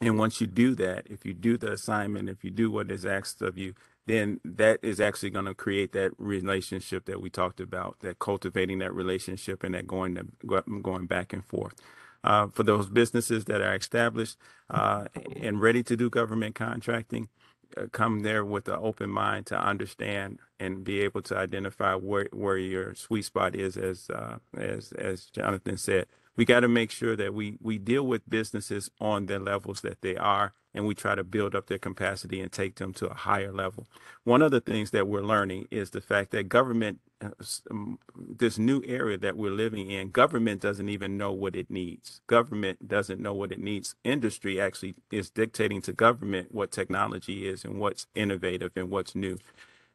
And once you do that, if you do the assignment, if you do what is asked of you, then that is actually going to create that relationship that we talked about, that cultivating that relationship and that going to, going back and forth. Uh, for those businesses that are established uh, and ready to do government contracting, uh, come there with an open mind to understand and be able to identify where, where your sweet spot is, as uh, as as Jonathan said we got to make sure that we we deal with businesses on the levels that they are and we try to build up their capacity and take them to a higher level. One of the things that we're learning is the fact that government uh, um, this new area that we're living in government doesn't even know what it needs. Government doesn't know what it needs. Industry actually is dictating to government what technology is and what's innovative and what's new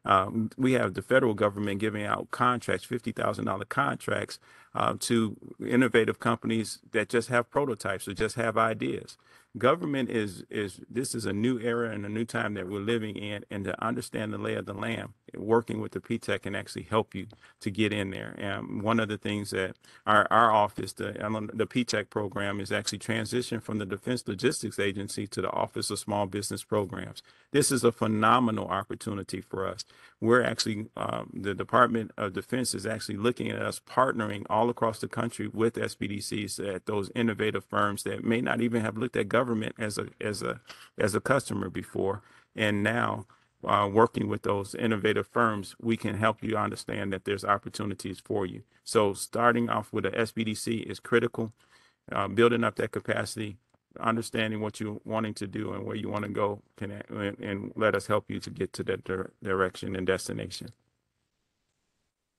um, we have the federal government giving out contracts, $50,000 contracts uh, to innovative companies that just have prototypes or just have ideas government is is this is a new era and a new time that we're living in and to understand the lay of the land working with the PTAC can actually help you to get in there. And one of the things that our, our office the the PTAC program is actually transitioned from the defense logistics agency to the office of small business programs. This is a phenomenal opportunity for us we're actually um, the Department of Defense is actually looking at us partnering all across the country with SBDCs at those innovative firms that may not even have looked at government as a as a as a customer before, and now uh, working with those innovative firms, we can help you understand that there's opportunities for you. So starting off with a SBDC is critical. Uh, building up that capacity, understanding what you're wanting to do and where you want to go, can and, and let us help you to get to that dir- direction and destination.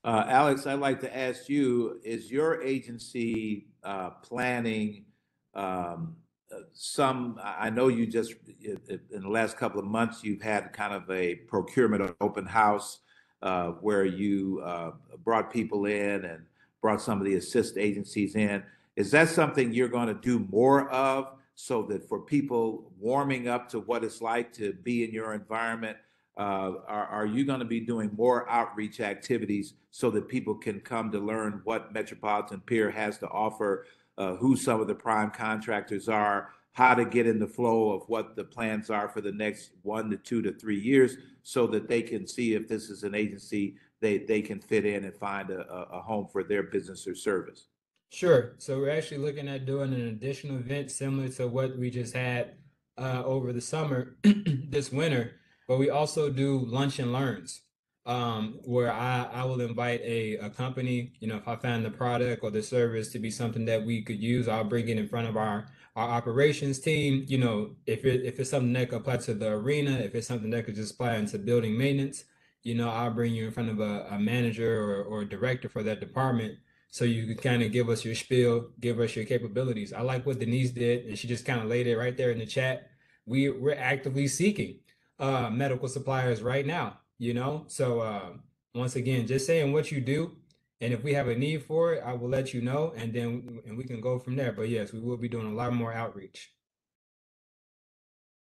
Uh, Alex, I'd like to ask you, is your agency uh, planning um, uh, some, I know you just, in the last couple of months, you've had kind of a procurement open house uh, where you uh, brought people in and brought some of the assist agencies in. Is that something you're going to do more of so that for people warming up to what it's like to be in your environment, uh, are, are you going to be doing more outreach activities so that people can come to learn what Metropolitan Pier has to offer, uh, who some of the prime contractors are, how to get in the flow of what the plans are for the next one to two to three years, so that they can see if this is an agency they, they can fit in and find a, a, a home for their business or service? Sure. So we're actually looking at doing an additional event similar to what we just had uh, over the summer this winter, but we also do lunch and learns um, where I, I will invite a, a company, you know, if I find the product or the service to be something that we could use, I'll bring it in front of our our operations team. You know, if it if it's something that could apply to the arena, if it's something that could just apply into building maintenance, you know, I'll bring you in front of a, a manager or, or director for that department so you can kind of give us your spiel, give us your capabilities. I like what Denise did, and she just kind of laid it right there in the chat. We we're actively seeking uh, medical suppliers right now. You know, so uh, once again, just saying what you do, and if we have a need for it, I will let you know, and then and we can go from there. But yes, we will be doing a lot more outreach.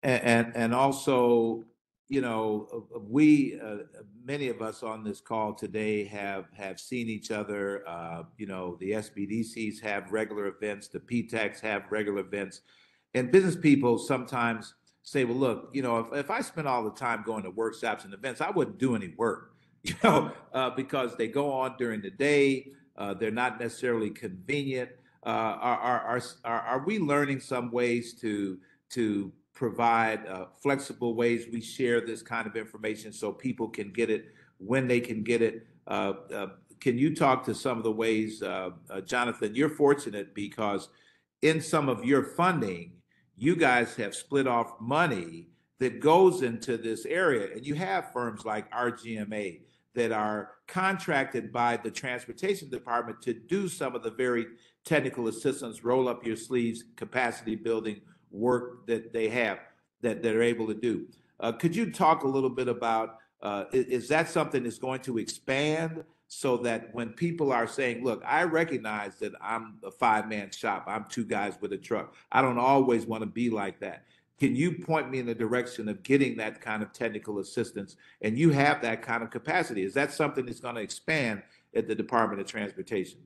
And, and, and also, you know, we, uh, many of us on this call today have, have seen each other. Uh, you know, the SBDCs have regular events, the PTACs have regular events. And business people sometimes say, well, look, you know, if, if I spent all the time going to workshops and events, I wouldn't do any work, you know, uh, because they go on during the day. Uh, they're not necessarily convenient. Uh, are, are, are, are we learning some ways to, to provide uh, flexible ways we share this kind of information so people can get it when they can get it. Uh, uh, can you talk to some of the ways, uh, uh, Jonathan? You're fortunate because in some of your funding, you guys have split off money that goes into this area, and you have firms like RGMA that are contracted by the transportation department to do some of the very technical assistance, roll up your sleeves, capacity building work that they have that they're able to do. Uh, could you talk a little bit about uh, is, is that something that's going to expand so that when people are saying, look, I recognize that I'm a five man shop, I'm two guys with a truck, I don't always want to be like that. Can you point me in the direction of getting that kind of technical assistance? And you have that kind of capacity. Is that something that's going to expand at the Department of Transportation?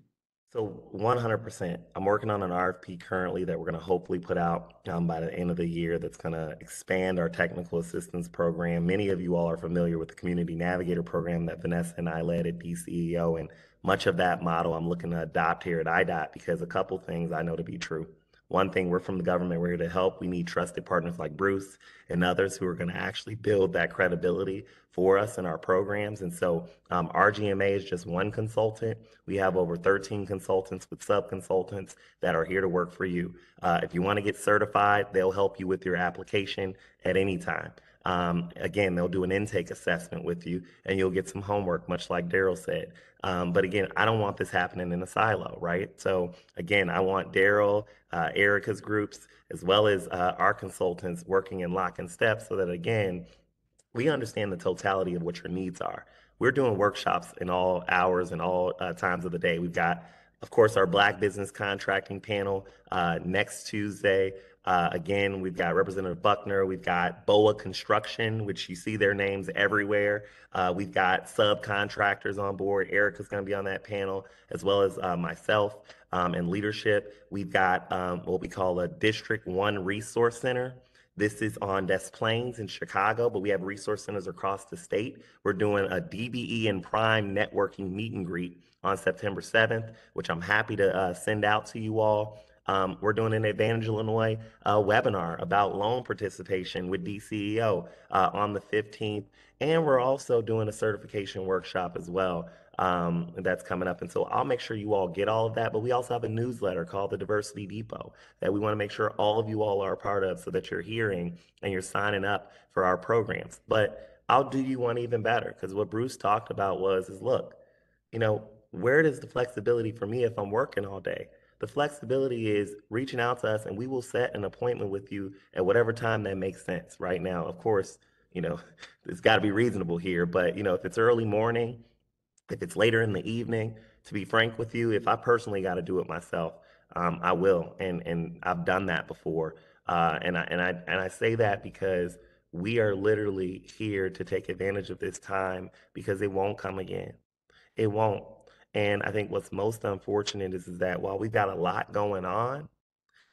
So 100%. I'm working on an RFP currently that we're going to hopefully put out um, by the end of the year that's going to expand our technical assistance program. Many of you all are familiar with the Community Navigator program that Vanessa and I led at DCEO, and much of that model I'm looking to adopt here at IDOT because a couple things I know to be true. One thing, we're from the government, we're here to help. We need trusted partners like Bruce and others who are going to actually build that credibility for us in our programs. And so um, RGMA is just one consultant. We have over 13 consultants with sub consultants that are here to work for you. Uh, if you want to get certified, they'll help you with your application at any time. Um, again, they'll do an intake assessment with you and you'll get some homework, much like Darryl said. Um, but again, I don't want this happening in a silo, right? So again, I want Darryl, uh, Ericka's groups, as well as uh, our consultants working in lock and step so that again, we understand the totality of what your needs are. We're doing workshops in all hours and all uh, times of the day. We've got, of course, our Black Business Contracting panel uh, next Tuesday. Uh, again, we've got Representative Buckner, we've got Bowa Construction, which you see their names everywhere. Uh, we've got subcontractors on board. Ericka's going to be on that panel, as well as uh, myself um, and leadership. We've got um, what we call a District One Resource Center. This is on Des Plaines in Chicago, but we have resource centers across the state. We're doing a DBE and Prime networking meet and greet on September 7th, which I'm happy to uh, send out to you all. Um, we're doing an Advantage Illinois uh, webinar about loan participation with DCEO uh, on the 15th. And we're also doing a certification workshop as well um, that's coming up. And so I'll make sure you all get all of that. But we also have a newsletter called the Diversity Depot that we want to make sure all of you all are a part of so that you're hearing and you're signing up for our programs. But I'll do you one even better because what Bruce talked about was is look, you know, where does the flexibility for me if I'm working all day? The flexibility is reaching out to us and we will set an appointment with you at whatever time that makes sense. Right now, of course, you know, it's got to be reasonable here, but you know, if it's early morning, if it's later in the evening, to be frank with you, if I personally got to do it myself, um, I will, and and I've done that before. Uh, and I and I and I say that because we are literally here to take advantage of this time because it won't come again. It won't. And I think what's most unfortunate is, is that while we've got a lot going on,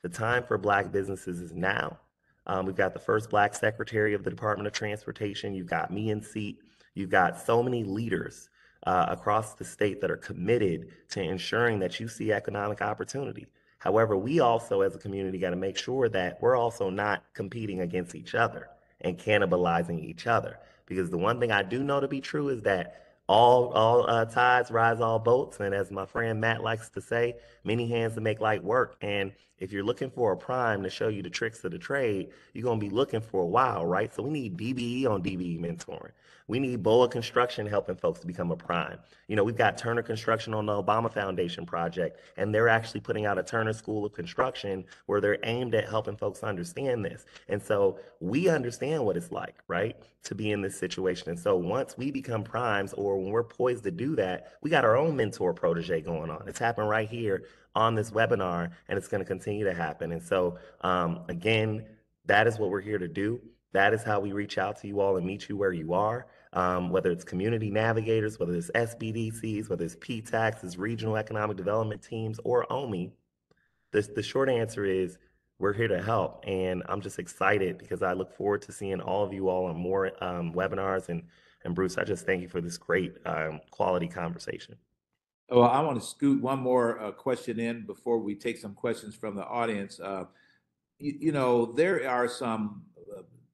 the time for Black businesses is now. Um, we've got the first Black Secretary of the Department of Transportation. You've got me in seat. You've got so many leaders uh, across the state that are committed to ensuring that you see economic opportunity. However, we also as a community got to make sure that we're also not competing against each other and cannibalizing each other. Because the one thing I do know to be true is that all all uh, tides rise all boats, and as my friend Matt likes to say, many hands to make light work. And if you're looking for a prime to show you the tricks of the trade, you're gonna be looking for a while, right? So we need DBE on DBE mentoring. We need Bowa Construction helping folks to become a prime. You know, we've got Turner Construction on the Obama Foundation project, and they're actually putting out a Turner School of Construction where they're aimed at helping folks understand this. And so we understand what it's like, right, to be in this situation. And so once we become primes or when we're poised to do that, we got our own mentor protege going on. It's happened right here on this webinar, and it's going to continue to happen. And so, um, again, that is what we're here to do. That is how we reach out to you all and meet you where you are. Um, whether it's community navigators, whether it's SBDCs, whether it's PTACs, regional economic development teams, or OMEE, the, the short answer is we're here to help. And I'm just excited because I look forward to seeing all of you all on more um, webinars. And, and Bruce, I just thank you for this great um, quality conversation. Well, I want to scoot one more uh, question in before we take some questions from the audience. Uh, you, you, know, there are some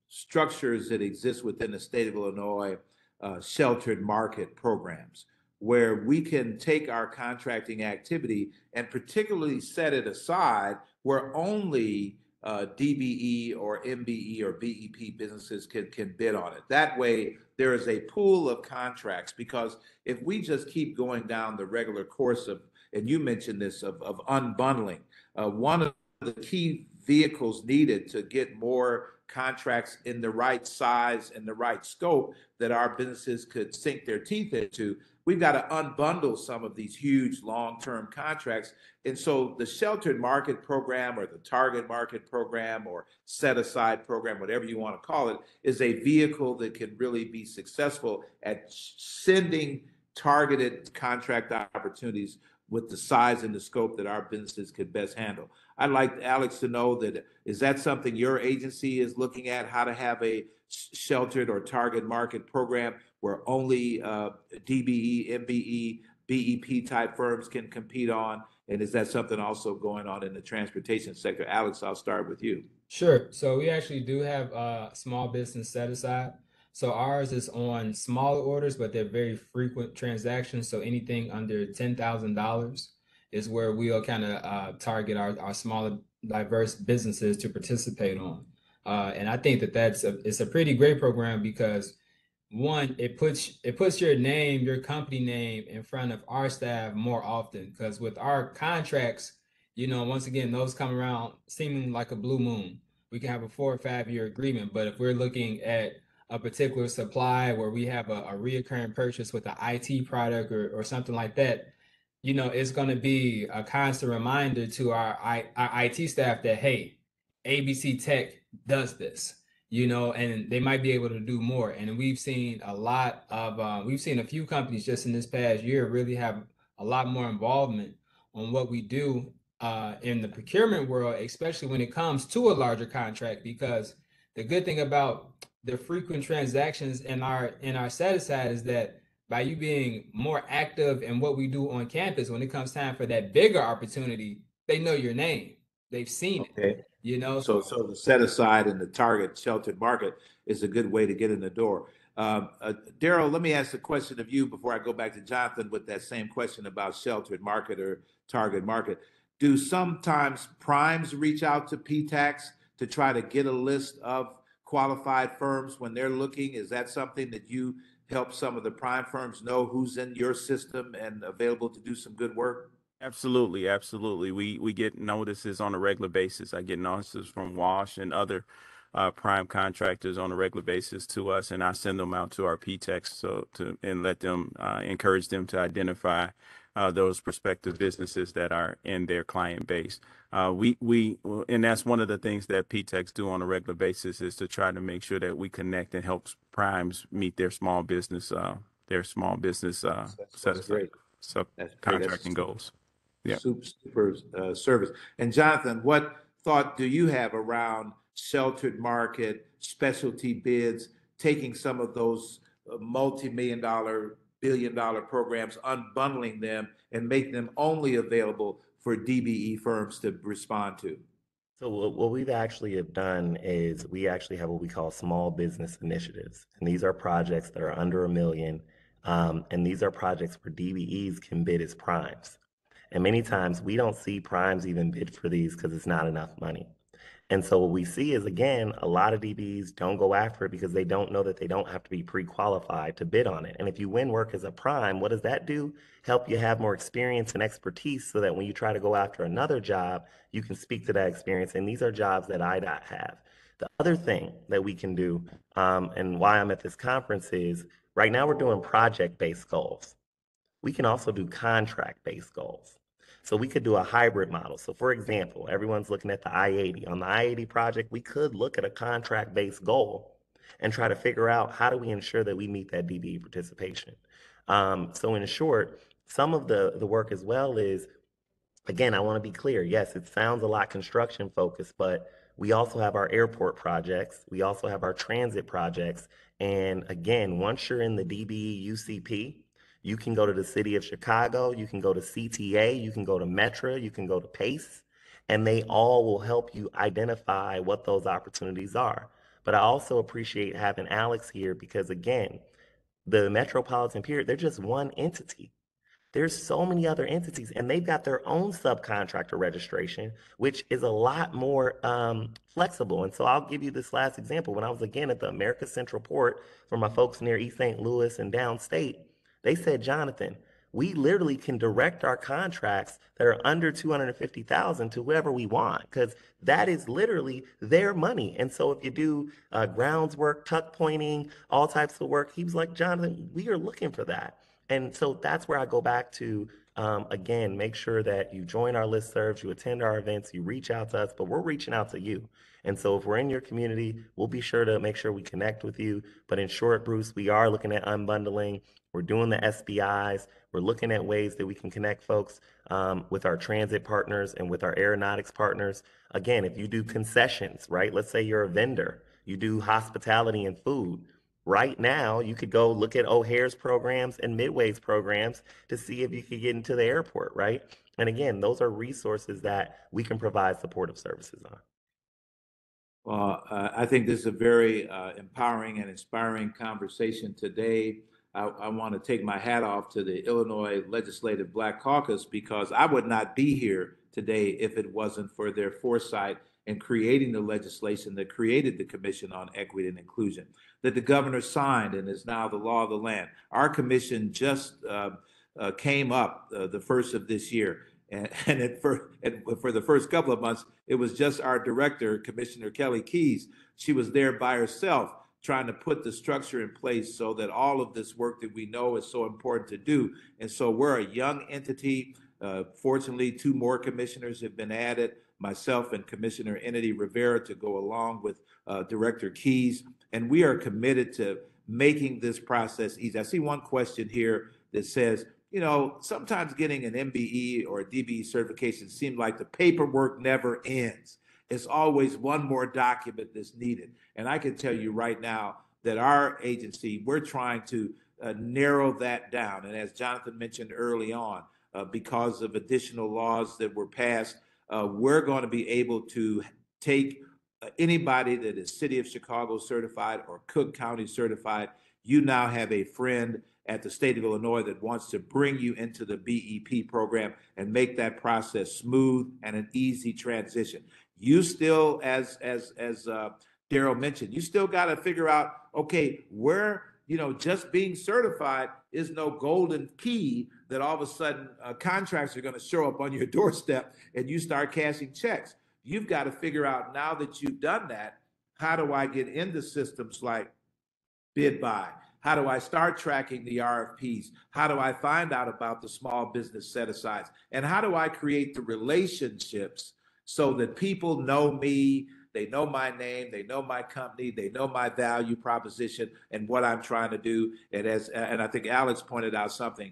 structures that exist within the state of Illinois, uh, sheltered market programs, where we can take our contracting activity and particularly set it aside where only uh, DBE or MBE or BEP businesses can, can bid on it. That way, there is a pool of contracts because if we just keep going down the regular course of, and you mentioned this, of, of unbundling, uh, one of the key vehicles needed to get more contracts in the right size and the right scope that our businesses could sink their teeth into we've got to unbundle some of these huge long-term contracts. And so the sheltered market program or the target market program or set aside program, whatever you want to call it, is a vehicle that can really be successful at sending targeted contract opportunities with the size and the scope that our businesses could best handle. I'd like Alex to know that is that something your agency is looking at how to have a sheltered or target market program where only uh, DBE, MBE, BEP type firms can compete on? And is that something also going on in the transportation sector? Alex, I'll start with you. Sure. So we actually do have a small business set aside. So ours is on smaller orders, but they're very frequent transactions. So anything under ten thousand dollars is where we'll kind of uh, target our, our smaller diverse businesses to participate on. Uh, and I think that that's a, it's a pretty great program because one, it puts it puts your name, your company name in front of our staff more often. Because with our contracts, you know, once again, those come around seeming like a blue moon. We can have a four or five year agreement, but if we're looking at a particular supply where we have a, a reoccurring purchase with an IT product or, or something like that, you know, it's going to be a constant reminder to our, our IT staff that, hey, ABC Tech does this you know, and they might be able to do more. And we've seen a lot of, uh, we've seen a few companies just in this past year really have a lot more involvement on what we do uh, in the procurement world, especially when it comes to a larger contract, because the good thing about the frequent transactions in our in our set aside is that by you being more active in what we do on campus, when it comes time for that bigger opportunity, they know your name. They've seen it. You know, So, so the set aside and the target sheltered market is a good way to get in the door. Um, uh, Darryl, let me ask a question of you before I go back to Jonathan with that same question about sheltered market or target market. Do sometimes primes reach out to PTACs to try to get a list of qualified firms when they're looking? Is that something that you help some of the prime firms know who's in your system and available to do some good work? Absolutely, absolutely. We we get notices on a regular basis. I get notices from Walsh and other uh, prime contractors on a regular basis to us, and I send them out to our PTACs so to and let them uh, encourage them to identify uh, those prospective businesses that are in their client base. Uh, we we and that's one of the things that PTACs do on a regular basis is to try to make sure that we connect and help primes meet their small business uh, their small business uh, That's, set that's aside great. sub That's great. Contracting goals. Yeah. Super, super uh, service. And Jonathan, what thought do you have around sheltered market, specialty bids, taking some of those uh, multi-million dollar, billion dollar programs, unbundling them and make them only available for DBE firms to respond to? So what, we've actually have done is we actually have what we call small business initiatives, and these are projects that are under a million, um, and these are projects where DBEs can bid as primes. And many times we don't see primes even bid for these because it's not enough money. And so what we see is again, a lot of DBs don't go after it because they don't know that they don't have to be pre-qualified to bid on it. And if you win work as a prime, what does that do? Help you have more experience and expertise so that when you try to go after another job, you can speak to that experience. And these are jobs that I IDOT have. The other thing that we can do, um, and why I'm at this conference is right now we're doing project-based goals. We can also do contract-based goals. So we could do a hybrid model. So for example, everyone's looking at the I-80. On the I-80 project, we could look at a contract-based goal and try to figure out how do we ensure that we meet that DBE participation. Um, so in short, some of the, the work as well is, again, I want to be clear. Yes, it sounds a lot construction focused, but we also have our airport projects. We also have our transit projects. And again, once you're in the DBE UCP, you can go to the city of Chicago, you can go to CTA, you can go to Metra, you can go to PACE, and they all will help you identify what those opportunities are. But I also appreciate having Alex here because, again, the Metropolitan Pier, they're just one entity. There's so many other entities, and they've got their own subcontractor registration, which is a lot more um, flexible. And so I'll give you this last example. When I was again at the America Central Port for my folks near East St. Louis and downstate, they said, Jonathan, we literally can direct our contracts that are under 250,000 to whoever we want because that is literally their money. And so if you do uh, grounds work, tuck pointing, all types of work, he was like, Jonathan, we are looking for that. And so that's where I go back to um, again, make sure that you join our list serves, you attend our events, you reach out to us, but we're reaching out to you. And so if we're in your community, we'll be sure to make sure we connect with you. But in short, Bruce, we are looking at unbundling. We're doing the SBIs. We're looking at ways that we can connect folks um, with our transit partners and with our aeronautics partners. Again, if you do concessions, right? Let's say you're a vendor, you do hospitality and food. Right now, you could go look at O'Hare's programs and Midway's programs to see if you could get into the airport, right? And again, those are resources that we can provide supportive services on. Well, uh, I think this is a very uh, empowering and inspiring conversation today. I, I want to take my hat off to the Illinois Legislative Black Caucus because I would not be here today if it wasn't for their foresight in creating the legislation that created the Commission on Equity and Inclusion, that the governor signed and is now the law of the land. Our commission just uh, uh, came up uh, the first of this year. And, and, for, and for the first couple of months, it was just our director, Commissioner Kelly Keys. She was there by herself trying to put the structure in place so that all of this work that we know is so important to do. And so we're a young entity. Uh, fortunately, two more commissioners have been added, myself and Commissioner Enity Rivera to go along with uh, Director Keys. And we are committed to making this process easy. I see one question here that says, you know, sometimes getting an MBE or a DBE certification seems like the paperwork never ends. It's always one more document that's needed. And I can tell you right now that our agency, we're trying to uh, narrow that down. And as Jonathan mentioned early on, uh, because of additional laws that were passed, uh, we're going to be able to take uh, anybody that is City of Chicago certified or Cook County certified. You now have a friend at the state of Illinois that wants to bring you into the BEP program and make that process smooth and an easy transition. You still, as as as uh, Darryl mentioned, you still got to figure out, okay, where you know just being certified is no golden key that all of a sudden uh, contracts are going to show up on your doorstep and you start cashing checks. You've got to figure out now that you've done that, how do I get into systems like BidBuy? How do I start tracking the RFPs? How do I find out about the small business set asides? And how do I create the relationships so that people know me, they know my name, they know my company, they know my value proposition and what I'm trying to do. And as and I think Alex pointed out something,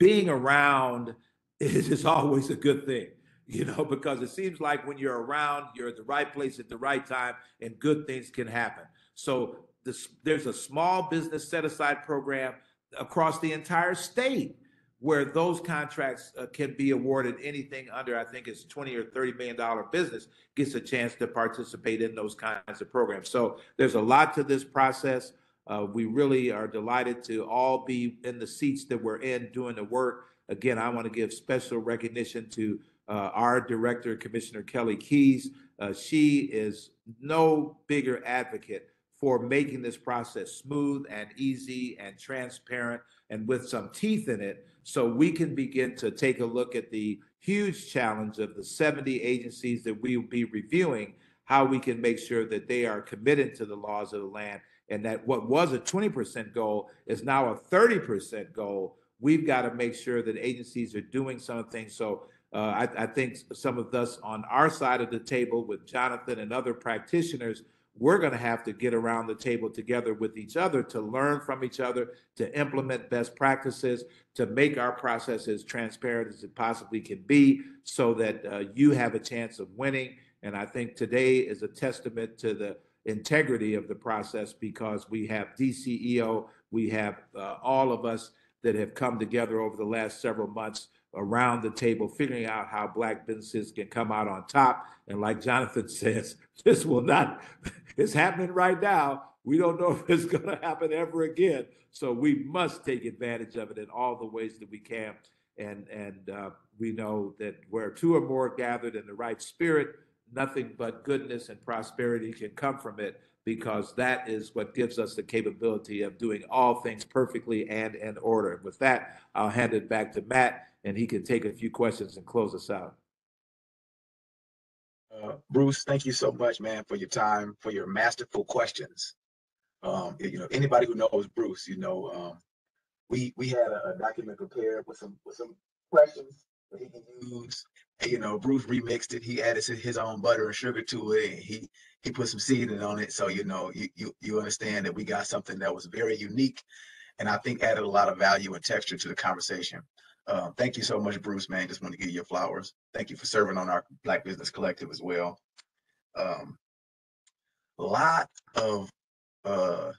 being around is always a good thing you know, because it seems like when you're around, you're at the right place at the right time and good things can happen. So this, there's a small business set aside program across the entire state where those contracts uh, can be awarded anything under i think it's 20 or 30 million dollar business gets a chance to participate in those kinds of programs. So there's a lot to this process. Uh, we really are delighted to all be in the seats that we're in doing the work. Again i want to give special recognition to uh, our director commissioner kelly keys. Uh, she is no bigger advocate for making this process smooth and easy and transparent and with some teeth in it so we can begin to take a look at the huge challenge of the 70 agencies that we will be reviewing how we can make sure that they are committed to the laws of the land and that what was a 20% goal is now a 30% goal. We've got to make sure that agencies are doing some things so uh, I, I think some of us on our side of the table with jonathan and other practitioners we're going to have to get around the table together with each other to learn from each other, to implement best practices, to make our process as transparent as it possibly can be so that uh, you have a chance of winning. And I think today is a testament to the integrity of the process because we have DCEO, we have uh, all of us that have come together over the last several months around the table, figuring out how black businesses can come out on top. And like Jonathan says, this will not, it's happening right now. We don't know if it's going to happen ever again. So we must take advantage of it in all the ways that we can. And, and uh, we know that where two or more gathered in the right spirit, nothing but goodness and prosperity can come from it because that is what gives us the capability of doing all things perfectly and in order. With that, I'll hand it back to Matt and he can take a few questions and close us out. Uh, Bruce, thank you so much, man, for your time, for your masterful questions. Um, you know, anybody who knows Bruce, you know, um, we we had a, a, document prepared with some with some questions that he can use. And, you know, Bruce remixed it. He added his own butter and sugar to it. And he he put some seasoning on it. So you know, you you you understand that we got something that was very unique, and I think added a lot of value and texture to the conversation. Uh, thank you so much, Bruce, man. Just want to give you flowers. Thank you for serving on our Black Business Collective as well. Um, a lot of uh,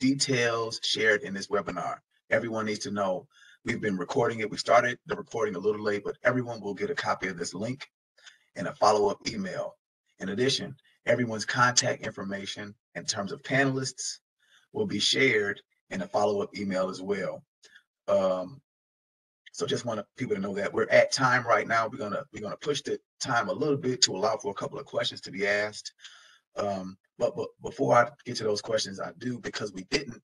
details shared in this webinar. Everyone needs to know we've been recording it. We started the recording a little late, but everyone will get a copy of this link and a follow-up email. In addition, everyone's contact information in terms of panelists will be shared in a follow-up email as well. Um, so just want people to know that we're at time right now. We're gonna we're gonna push the time a little bit to allow for a couple of questions to be asked. Um, but but before I get to those questions, I do because we didn't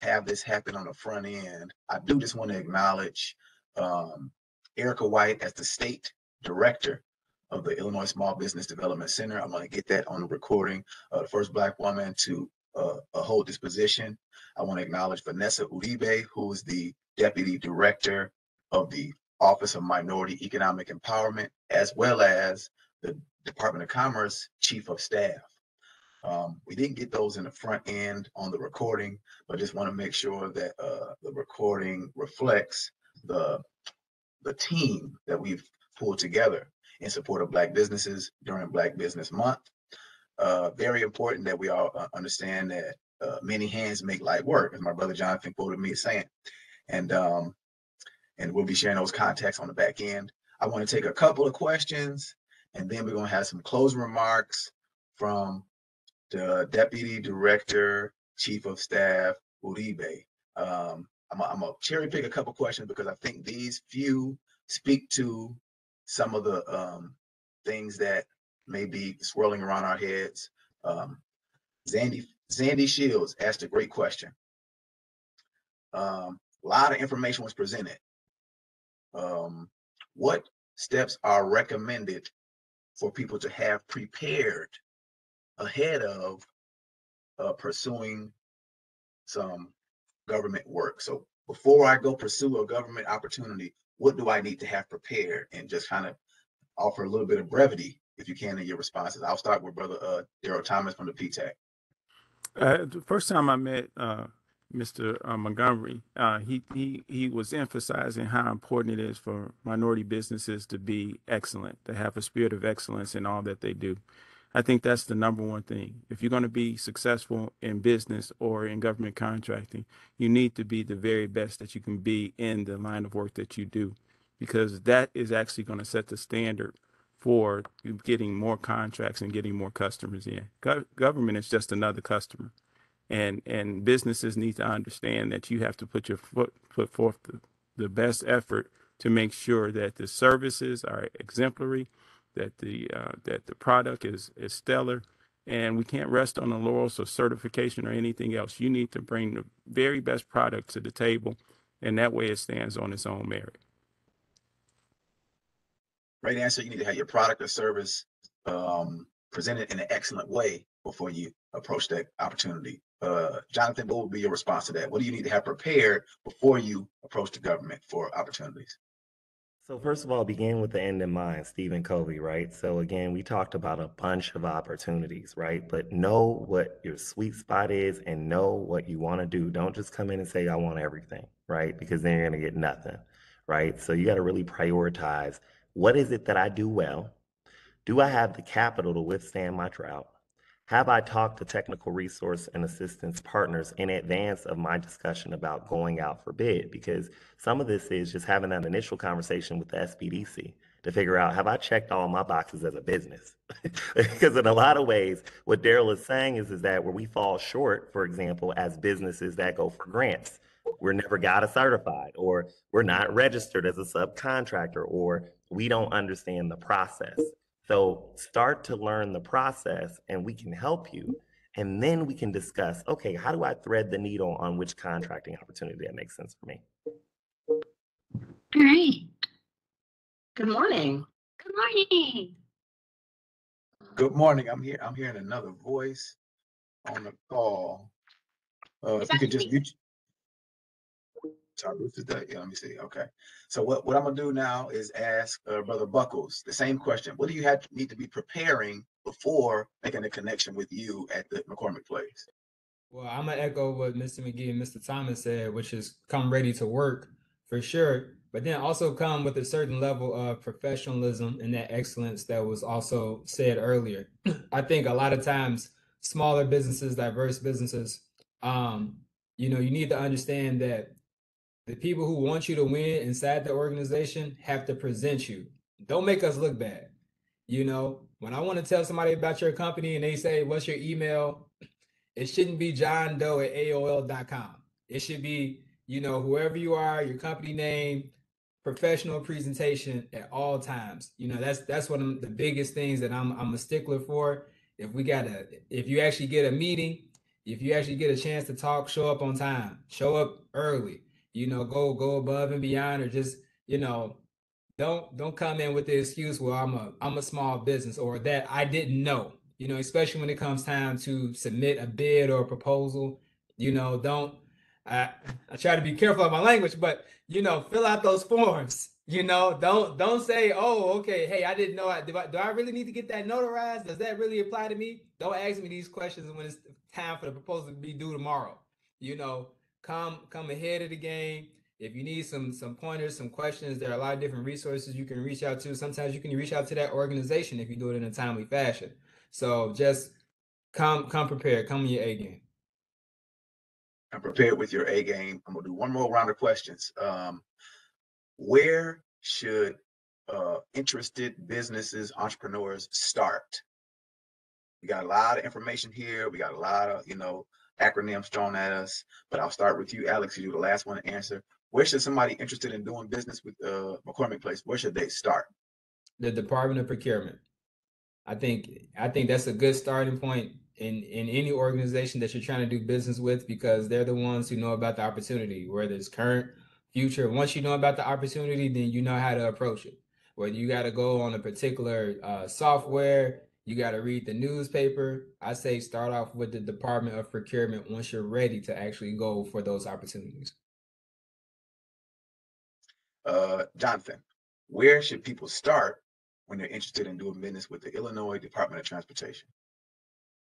have this happen on the front end. I do just want to acknowledge um, Ericka White as the state director of the Illinois Small Business Development Center. I'm going to get that on the recording. Uh, the first Black woman to uh, hold this position. I want to acknowledge Vanessa Uribe, who is the deputy director of the Office of Minority Economic Empowerment, as well as the Department of Commerce Chief of Staff. Um, we didn't get those in the front end on the recording, but just want to make sure that uh, the recording reflects the the team that we've pulled together. in support of Black businesses during Black Business Month. Uh, very important that we all uh, understand that uh, many hands make light work, as my brother Jonathan quoted me saying. And um, and we'll be sharing those contacts on the back end. I want to take a couple of questions, and then we're going to have some closing remarks from the Deputy Director, Chief of Staff, Uribe. Um, I'm, I'm gonna cherry pick a couple questions because I think these few speak to some of the um, things that may be swirling around our heads. Um, Zandy Zandy Shields asked a great question. Um, a lot of information was presented. Um, what steps are recommended for people to have prepared ahead of uh, pursuing some government work? So before I go pursue a government opportunity, what do I need to have prepared? And just kind of offer a little bit of brevity, if you can, in your responses. I'll start with Brother uh, Darryl Thomas from the PTAC. Uh, the first time I met uh, Mr. Uh, Montgomery, uh, he, he he was emphasizing how important it is for minority businesses to be excellent, to have a spirit of excellence in all that they do. I think that's the number one thing. If you're going to be successful in business or in government contracting, you need to be the very best that you can be in the line of work that you do, because that is actually going to set the standard for getting more contracts and getting more customers in. Go- government is just another customer, and and businesses need to understand that you have to put your foot put forth the, the best effort to make sure that the services are exemplary, that the uh, that the product is is stellar, and we can't rest on the laurels of certification or anything else. You need to bring the very best product to the table, and that way it stands on its own merit. Great answer. You need to have your product or service um, presented in an excellent way before you approach that opportunity. Uh, Jonathan, what would be your response to that? What do you need to have prepared before you approach the government for opportunities? So first of all, begin with the end in mind, Stephen Covey, right? So again, we talked about a bunch of opportunities, right? But know what your sweet spot is and know what you want to do. Don't just come in and say, I want everything, right? Because then you're going to get nothing, right? So you got to really prioritize what is it that I do well? Do I have the capital to withstand my drought? Have I talked to technical resource and assistance partners in advance of my discussion about going out for bid? Because some of this is just having that initial conversation with the SBDC to figure out have I checked all my boxes as a business? because in a lot of ways, what Darryl is saying is, is that where we fall short, for example, as businesses that go for grants, we're never got a certified, or we're not registered as a subcontractor, or we don't understand the process. So start to learn the process and we can help you. And then we can discuss, okay, how do I thread the needle on which contracting opportunity that makes sense for me? All right. Good morning. Good morning. Good morning. I'm here. I'm hearing another voice on the call. Uh, if you could just mute. Sorry, Ruth is that? Yeah, let me see. Okay. So what, what I'm gonna do now is ask uh, Brother Buckles the same question. What do you have need to be preparing before making a connection with you at the McCormick Place? Well, I'm gonna echo what Mr. McGee and Mr. Thomas said, which is come ready to work for sure, but then also come with a certain level of professionalism and that excellence that was also said earlier. I think a lot of times smaller businesses, diverse businesses, um, you know, you need to understand that the people who want you to win inside the organization have to present you. Don't make us look bad. You know, when I want to tell somebody about your company and they say, What's your email? It shouldn't be John Doe at AOL.com. It should be, you know, whoever you are, your company name, professional presentation at all times. You know, that's that's one of the biggest things that I'm I'm a stickler for. If we got a if you actually get a meeting, if you actually get a chance to talk, show up on time, show up early you know, go go above and beyond, or just you know, don't don't come in with the excuse, well, I'm a I'm a small business, or that I didn't know. You know, especially when it comes time to submit a bid or a proposal. You know, don't I I try to be careful of my language, but you know, fill out those forms. You know, don't don't say, oh, okay, hey, I didn't know. I, do, I, do I really need to get that notarized? Does that really apply to me? Don't ask me these questions when it's time for the proposal to be due tomorrow. You know, come come ahead of the game if you need some some pointers, some questions, there are a lot of different resources you can reach out to. Sometimes you can reach out to that organization if you do it in a timely fashion. So just come come prepared, come in your A game. I'm prepared with your A game. I'm gonna do one more round of questions. Um, where should uh, interested businesses, entrepreneurs start? We got a lot of information here. We got a lot of, you know, acronyms thrown at us, but I'll start with you, Alex. You're the last one to answer. Where should somebody interested in doing business with uh, McCormick Place, where should they start? The Department of Procurement. I think I think that's a good starting point in in any organization that you're trying to do business with because they're the ones who know about the opportunity, whether it's current, future. Once you know about the opportunity, then you know how to approach it. Whether you got to go on a particular uh, software, you got to read the newspaper. I say start off with the Department of Procurement once you're ready to actually go for those opportunities. Uh, Jonathan, where should people start when they're interested in doing business with the Illinois Department of Transportation?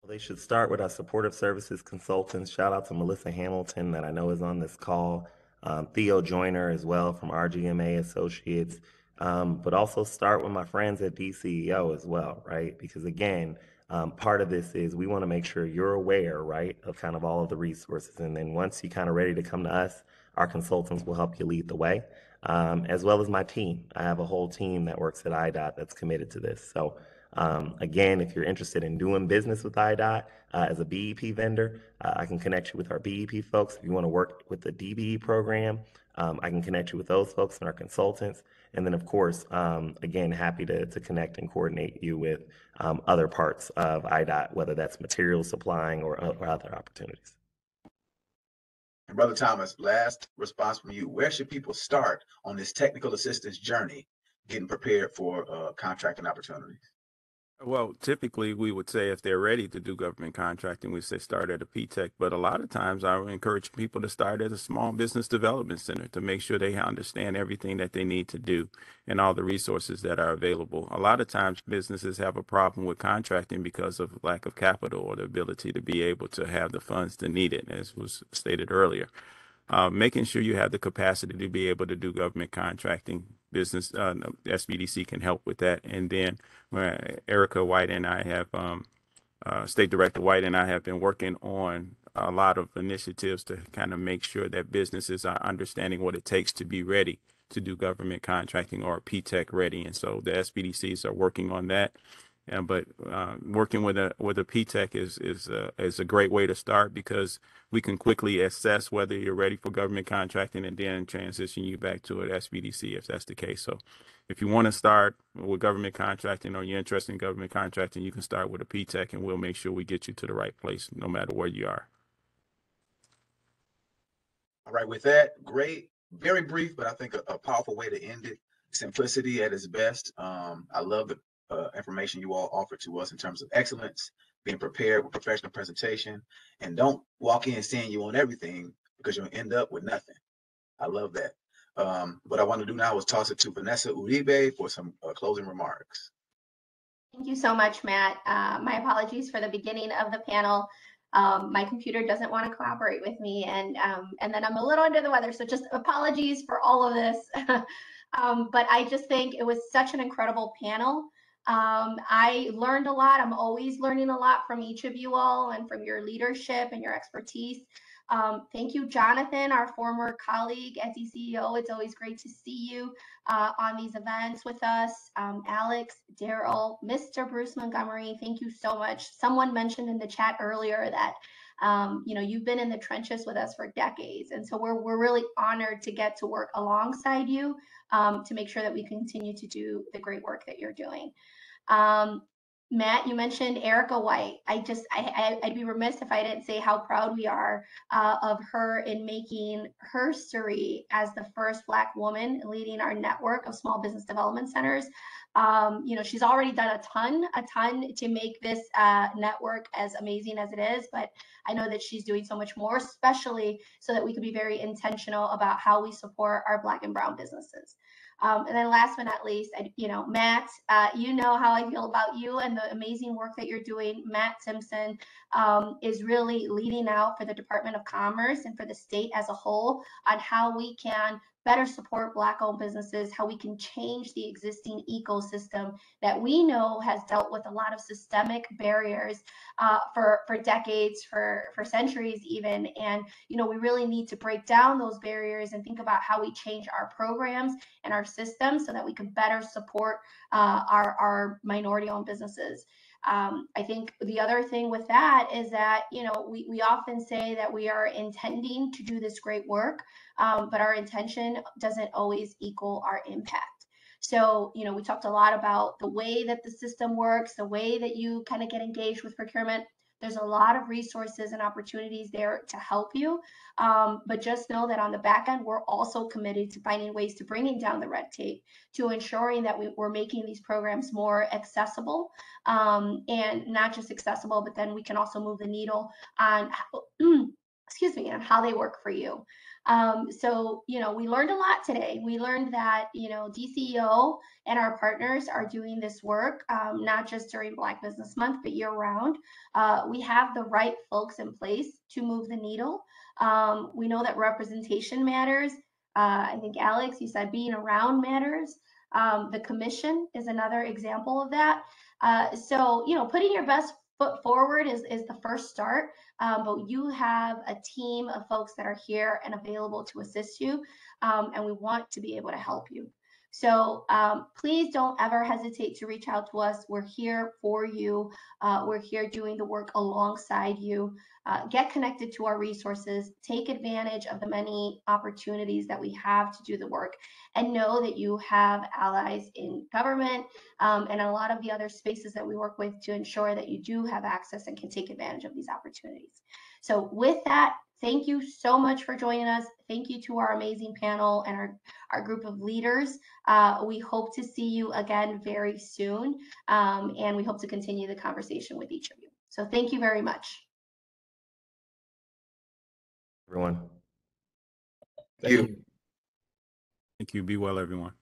Well, they should start with our supportive services consultants. Shout out to Melissa Hamilton that I know is on this call. Um, Theo Joyner as well from RGMA Associates. Um, but also start with my friends at DCEO as well, right? Because again, um, part of this is we want to make sure you're aware, right, of kind of all of the resources. And then once you're kind of ready to come to us, our consultants will help you lead the way, um, as well as my team. I have a whole team that works at IDOT that's committed to this. So um, again, if you're interested in doing business with IDOT uh, as a BEP vendor, uh, I can connect you with our BEP folks. If you want to work with the DBE program, um, I can connect you with those folks and our consultants. And then, of course, um, again, happy to, to connect and coordinate you with um, other parts of IDOT, whether that's material supplying or, or other opportunities. And Brother Thomas, last response from you. Where should people start on this technical assistance journey, getting prepared for uh, contracting opportunities? Well, typically we would say if they're ready to do government contracting, we say start at a PTAC. But a lot of times I would encourage people to start at a small business development center to make sure they understand everything that they need to do and all the resources that are available. A lot of times businesses have a problem with contracting because of lack of capital or the ability to be able to have the funds to need it, as was stated earlier. Uh, making sure you have the capacity to be able to do government contracting business uh, SBDC can help with that. And then uh, Ericka White and I have, um, uh, State Director White and I have been working on a lot of initiatives to kind of make sure that businesses are understanding what it takes to be ready to do government contracting or PTAC ready. And so the SBDCs are working on that. Yeah, but uh, working with a with a PTAC is is a, is a great way to start because we can quickly assess whether you're ready for government contracting and then transition you back to an SBDC if that's the case. So, if you want to start with government contracting or you're interested in government contracting, you can start with a PTAC and we'll make sure we get you to the right place no matter where you are. All right, with that, great, very brief, but I think a, a powerful way to end it. Simplicity at its best. Um, I love the uh, information you all offer to us in terms of excellence, being prepared with professional presentation, and don't walk in saying you want everything because you'll end up with nothing. I love that. Um, what I want to do now is toss it to Vanessa Uribe for some uh, closing remarks. Thank you so much, Matt. Uh, my apologies for the beginning of the panel. Um, my computer doesn't want to collaborate with me, and um, and then I'm a little under the weather, so just apologies for all of this. um, but I just think it was such an incredible panel. Um, I learned a lot. I'm always learning a lot from each of you all and from your leadership and your expertise. Um, thank you, Jonathan, our former colleague at DCEO. It's always great to see you uh, on these events with us. Um, Alex, Darryl, Mr. Bruce Montgomery, thank you so much. Someone mentioned in the chat earlier that um, you know you've been in the trenches with us for decades, and so we're we're really honored to get to work alongside you um, to make sure that we continue to do the great work that you're doing. Um, Matt, you mentioned Ericka White. I just, I, would be remiss if I didn't say how proud we are uh, of her in making her story as the first Black woman leading our network of small business development centers. Um, you know, she's already done a ton, a ton to make this uh, network as amazing as it is. But I know that she's doing so much more, especially so that we can be very intentional about how we support our Black and Brown businesses. Um, and then last but not least, I, you know, Matt, uh, you know how I feel about you and the amazing work that you're doing. Matt Simpson um, is really leading out for the Department of Commerce and for the state as a whole on how we can better support Black owned businesses, how we can change the existing ecosystem that we know has dealt with a lot of systemic barriers uh, for, for decades, for, for centuries even. And, you know, we really need to break down those barriers and think about how we change our programs and our systems so that we can better support uh, our, our minority owned businesses. Um, I think the other thing with that is that, you know, we, we often say that we are intending to do this great work, um, but our intention doesn't always equal our impact. So, you know, we talked a lot about the way that the system works, the way that you kind of get engaged with procurement. There's a lot of resources and opportunities there to help you. Um, but just know that on the back end, we're also committed to finding ways to bringing down the red tape, to ensuring that we, we're making these programs more accessible um, and not just accessible, but then we can also move the needle on, excuse me, on how they work for you. Um, so, you know, we learned a lot today. We learned that, you know, DCEO and our partners are doing this work, um, not just during Black Business Month, but year round. Uh, we have the right folks in place to move the needle. Um, we know that representation matters. Uh, I think, Alex, you said being around matters. Um, the commission is another example of that. Uh, so, you know, putting your best foot forward is, is the first start, um, but you have a team of folks that are here and available to assist you, um, and we want to be able to help you. So um, please don't ever hesitate to reach out to us. We're here for you. Uh, we're here doing the work alongside you. Uh, get connected to our resources. Take advantage of the many opportunities that we have to do the work, and know that you have allies in government um, and a lot of the other spaces that we work with to ensure that you do have access and can take advantage of these opportunities. So with that, thank you so much for joining us. Thank you to our amazing panel and our, our group of leaders. Uh, we hope to see you again very soon, um, and we hope to continue the conversation with each of you. So thank you very much. Everyone. Thank you. Thank you. Be well, everyone.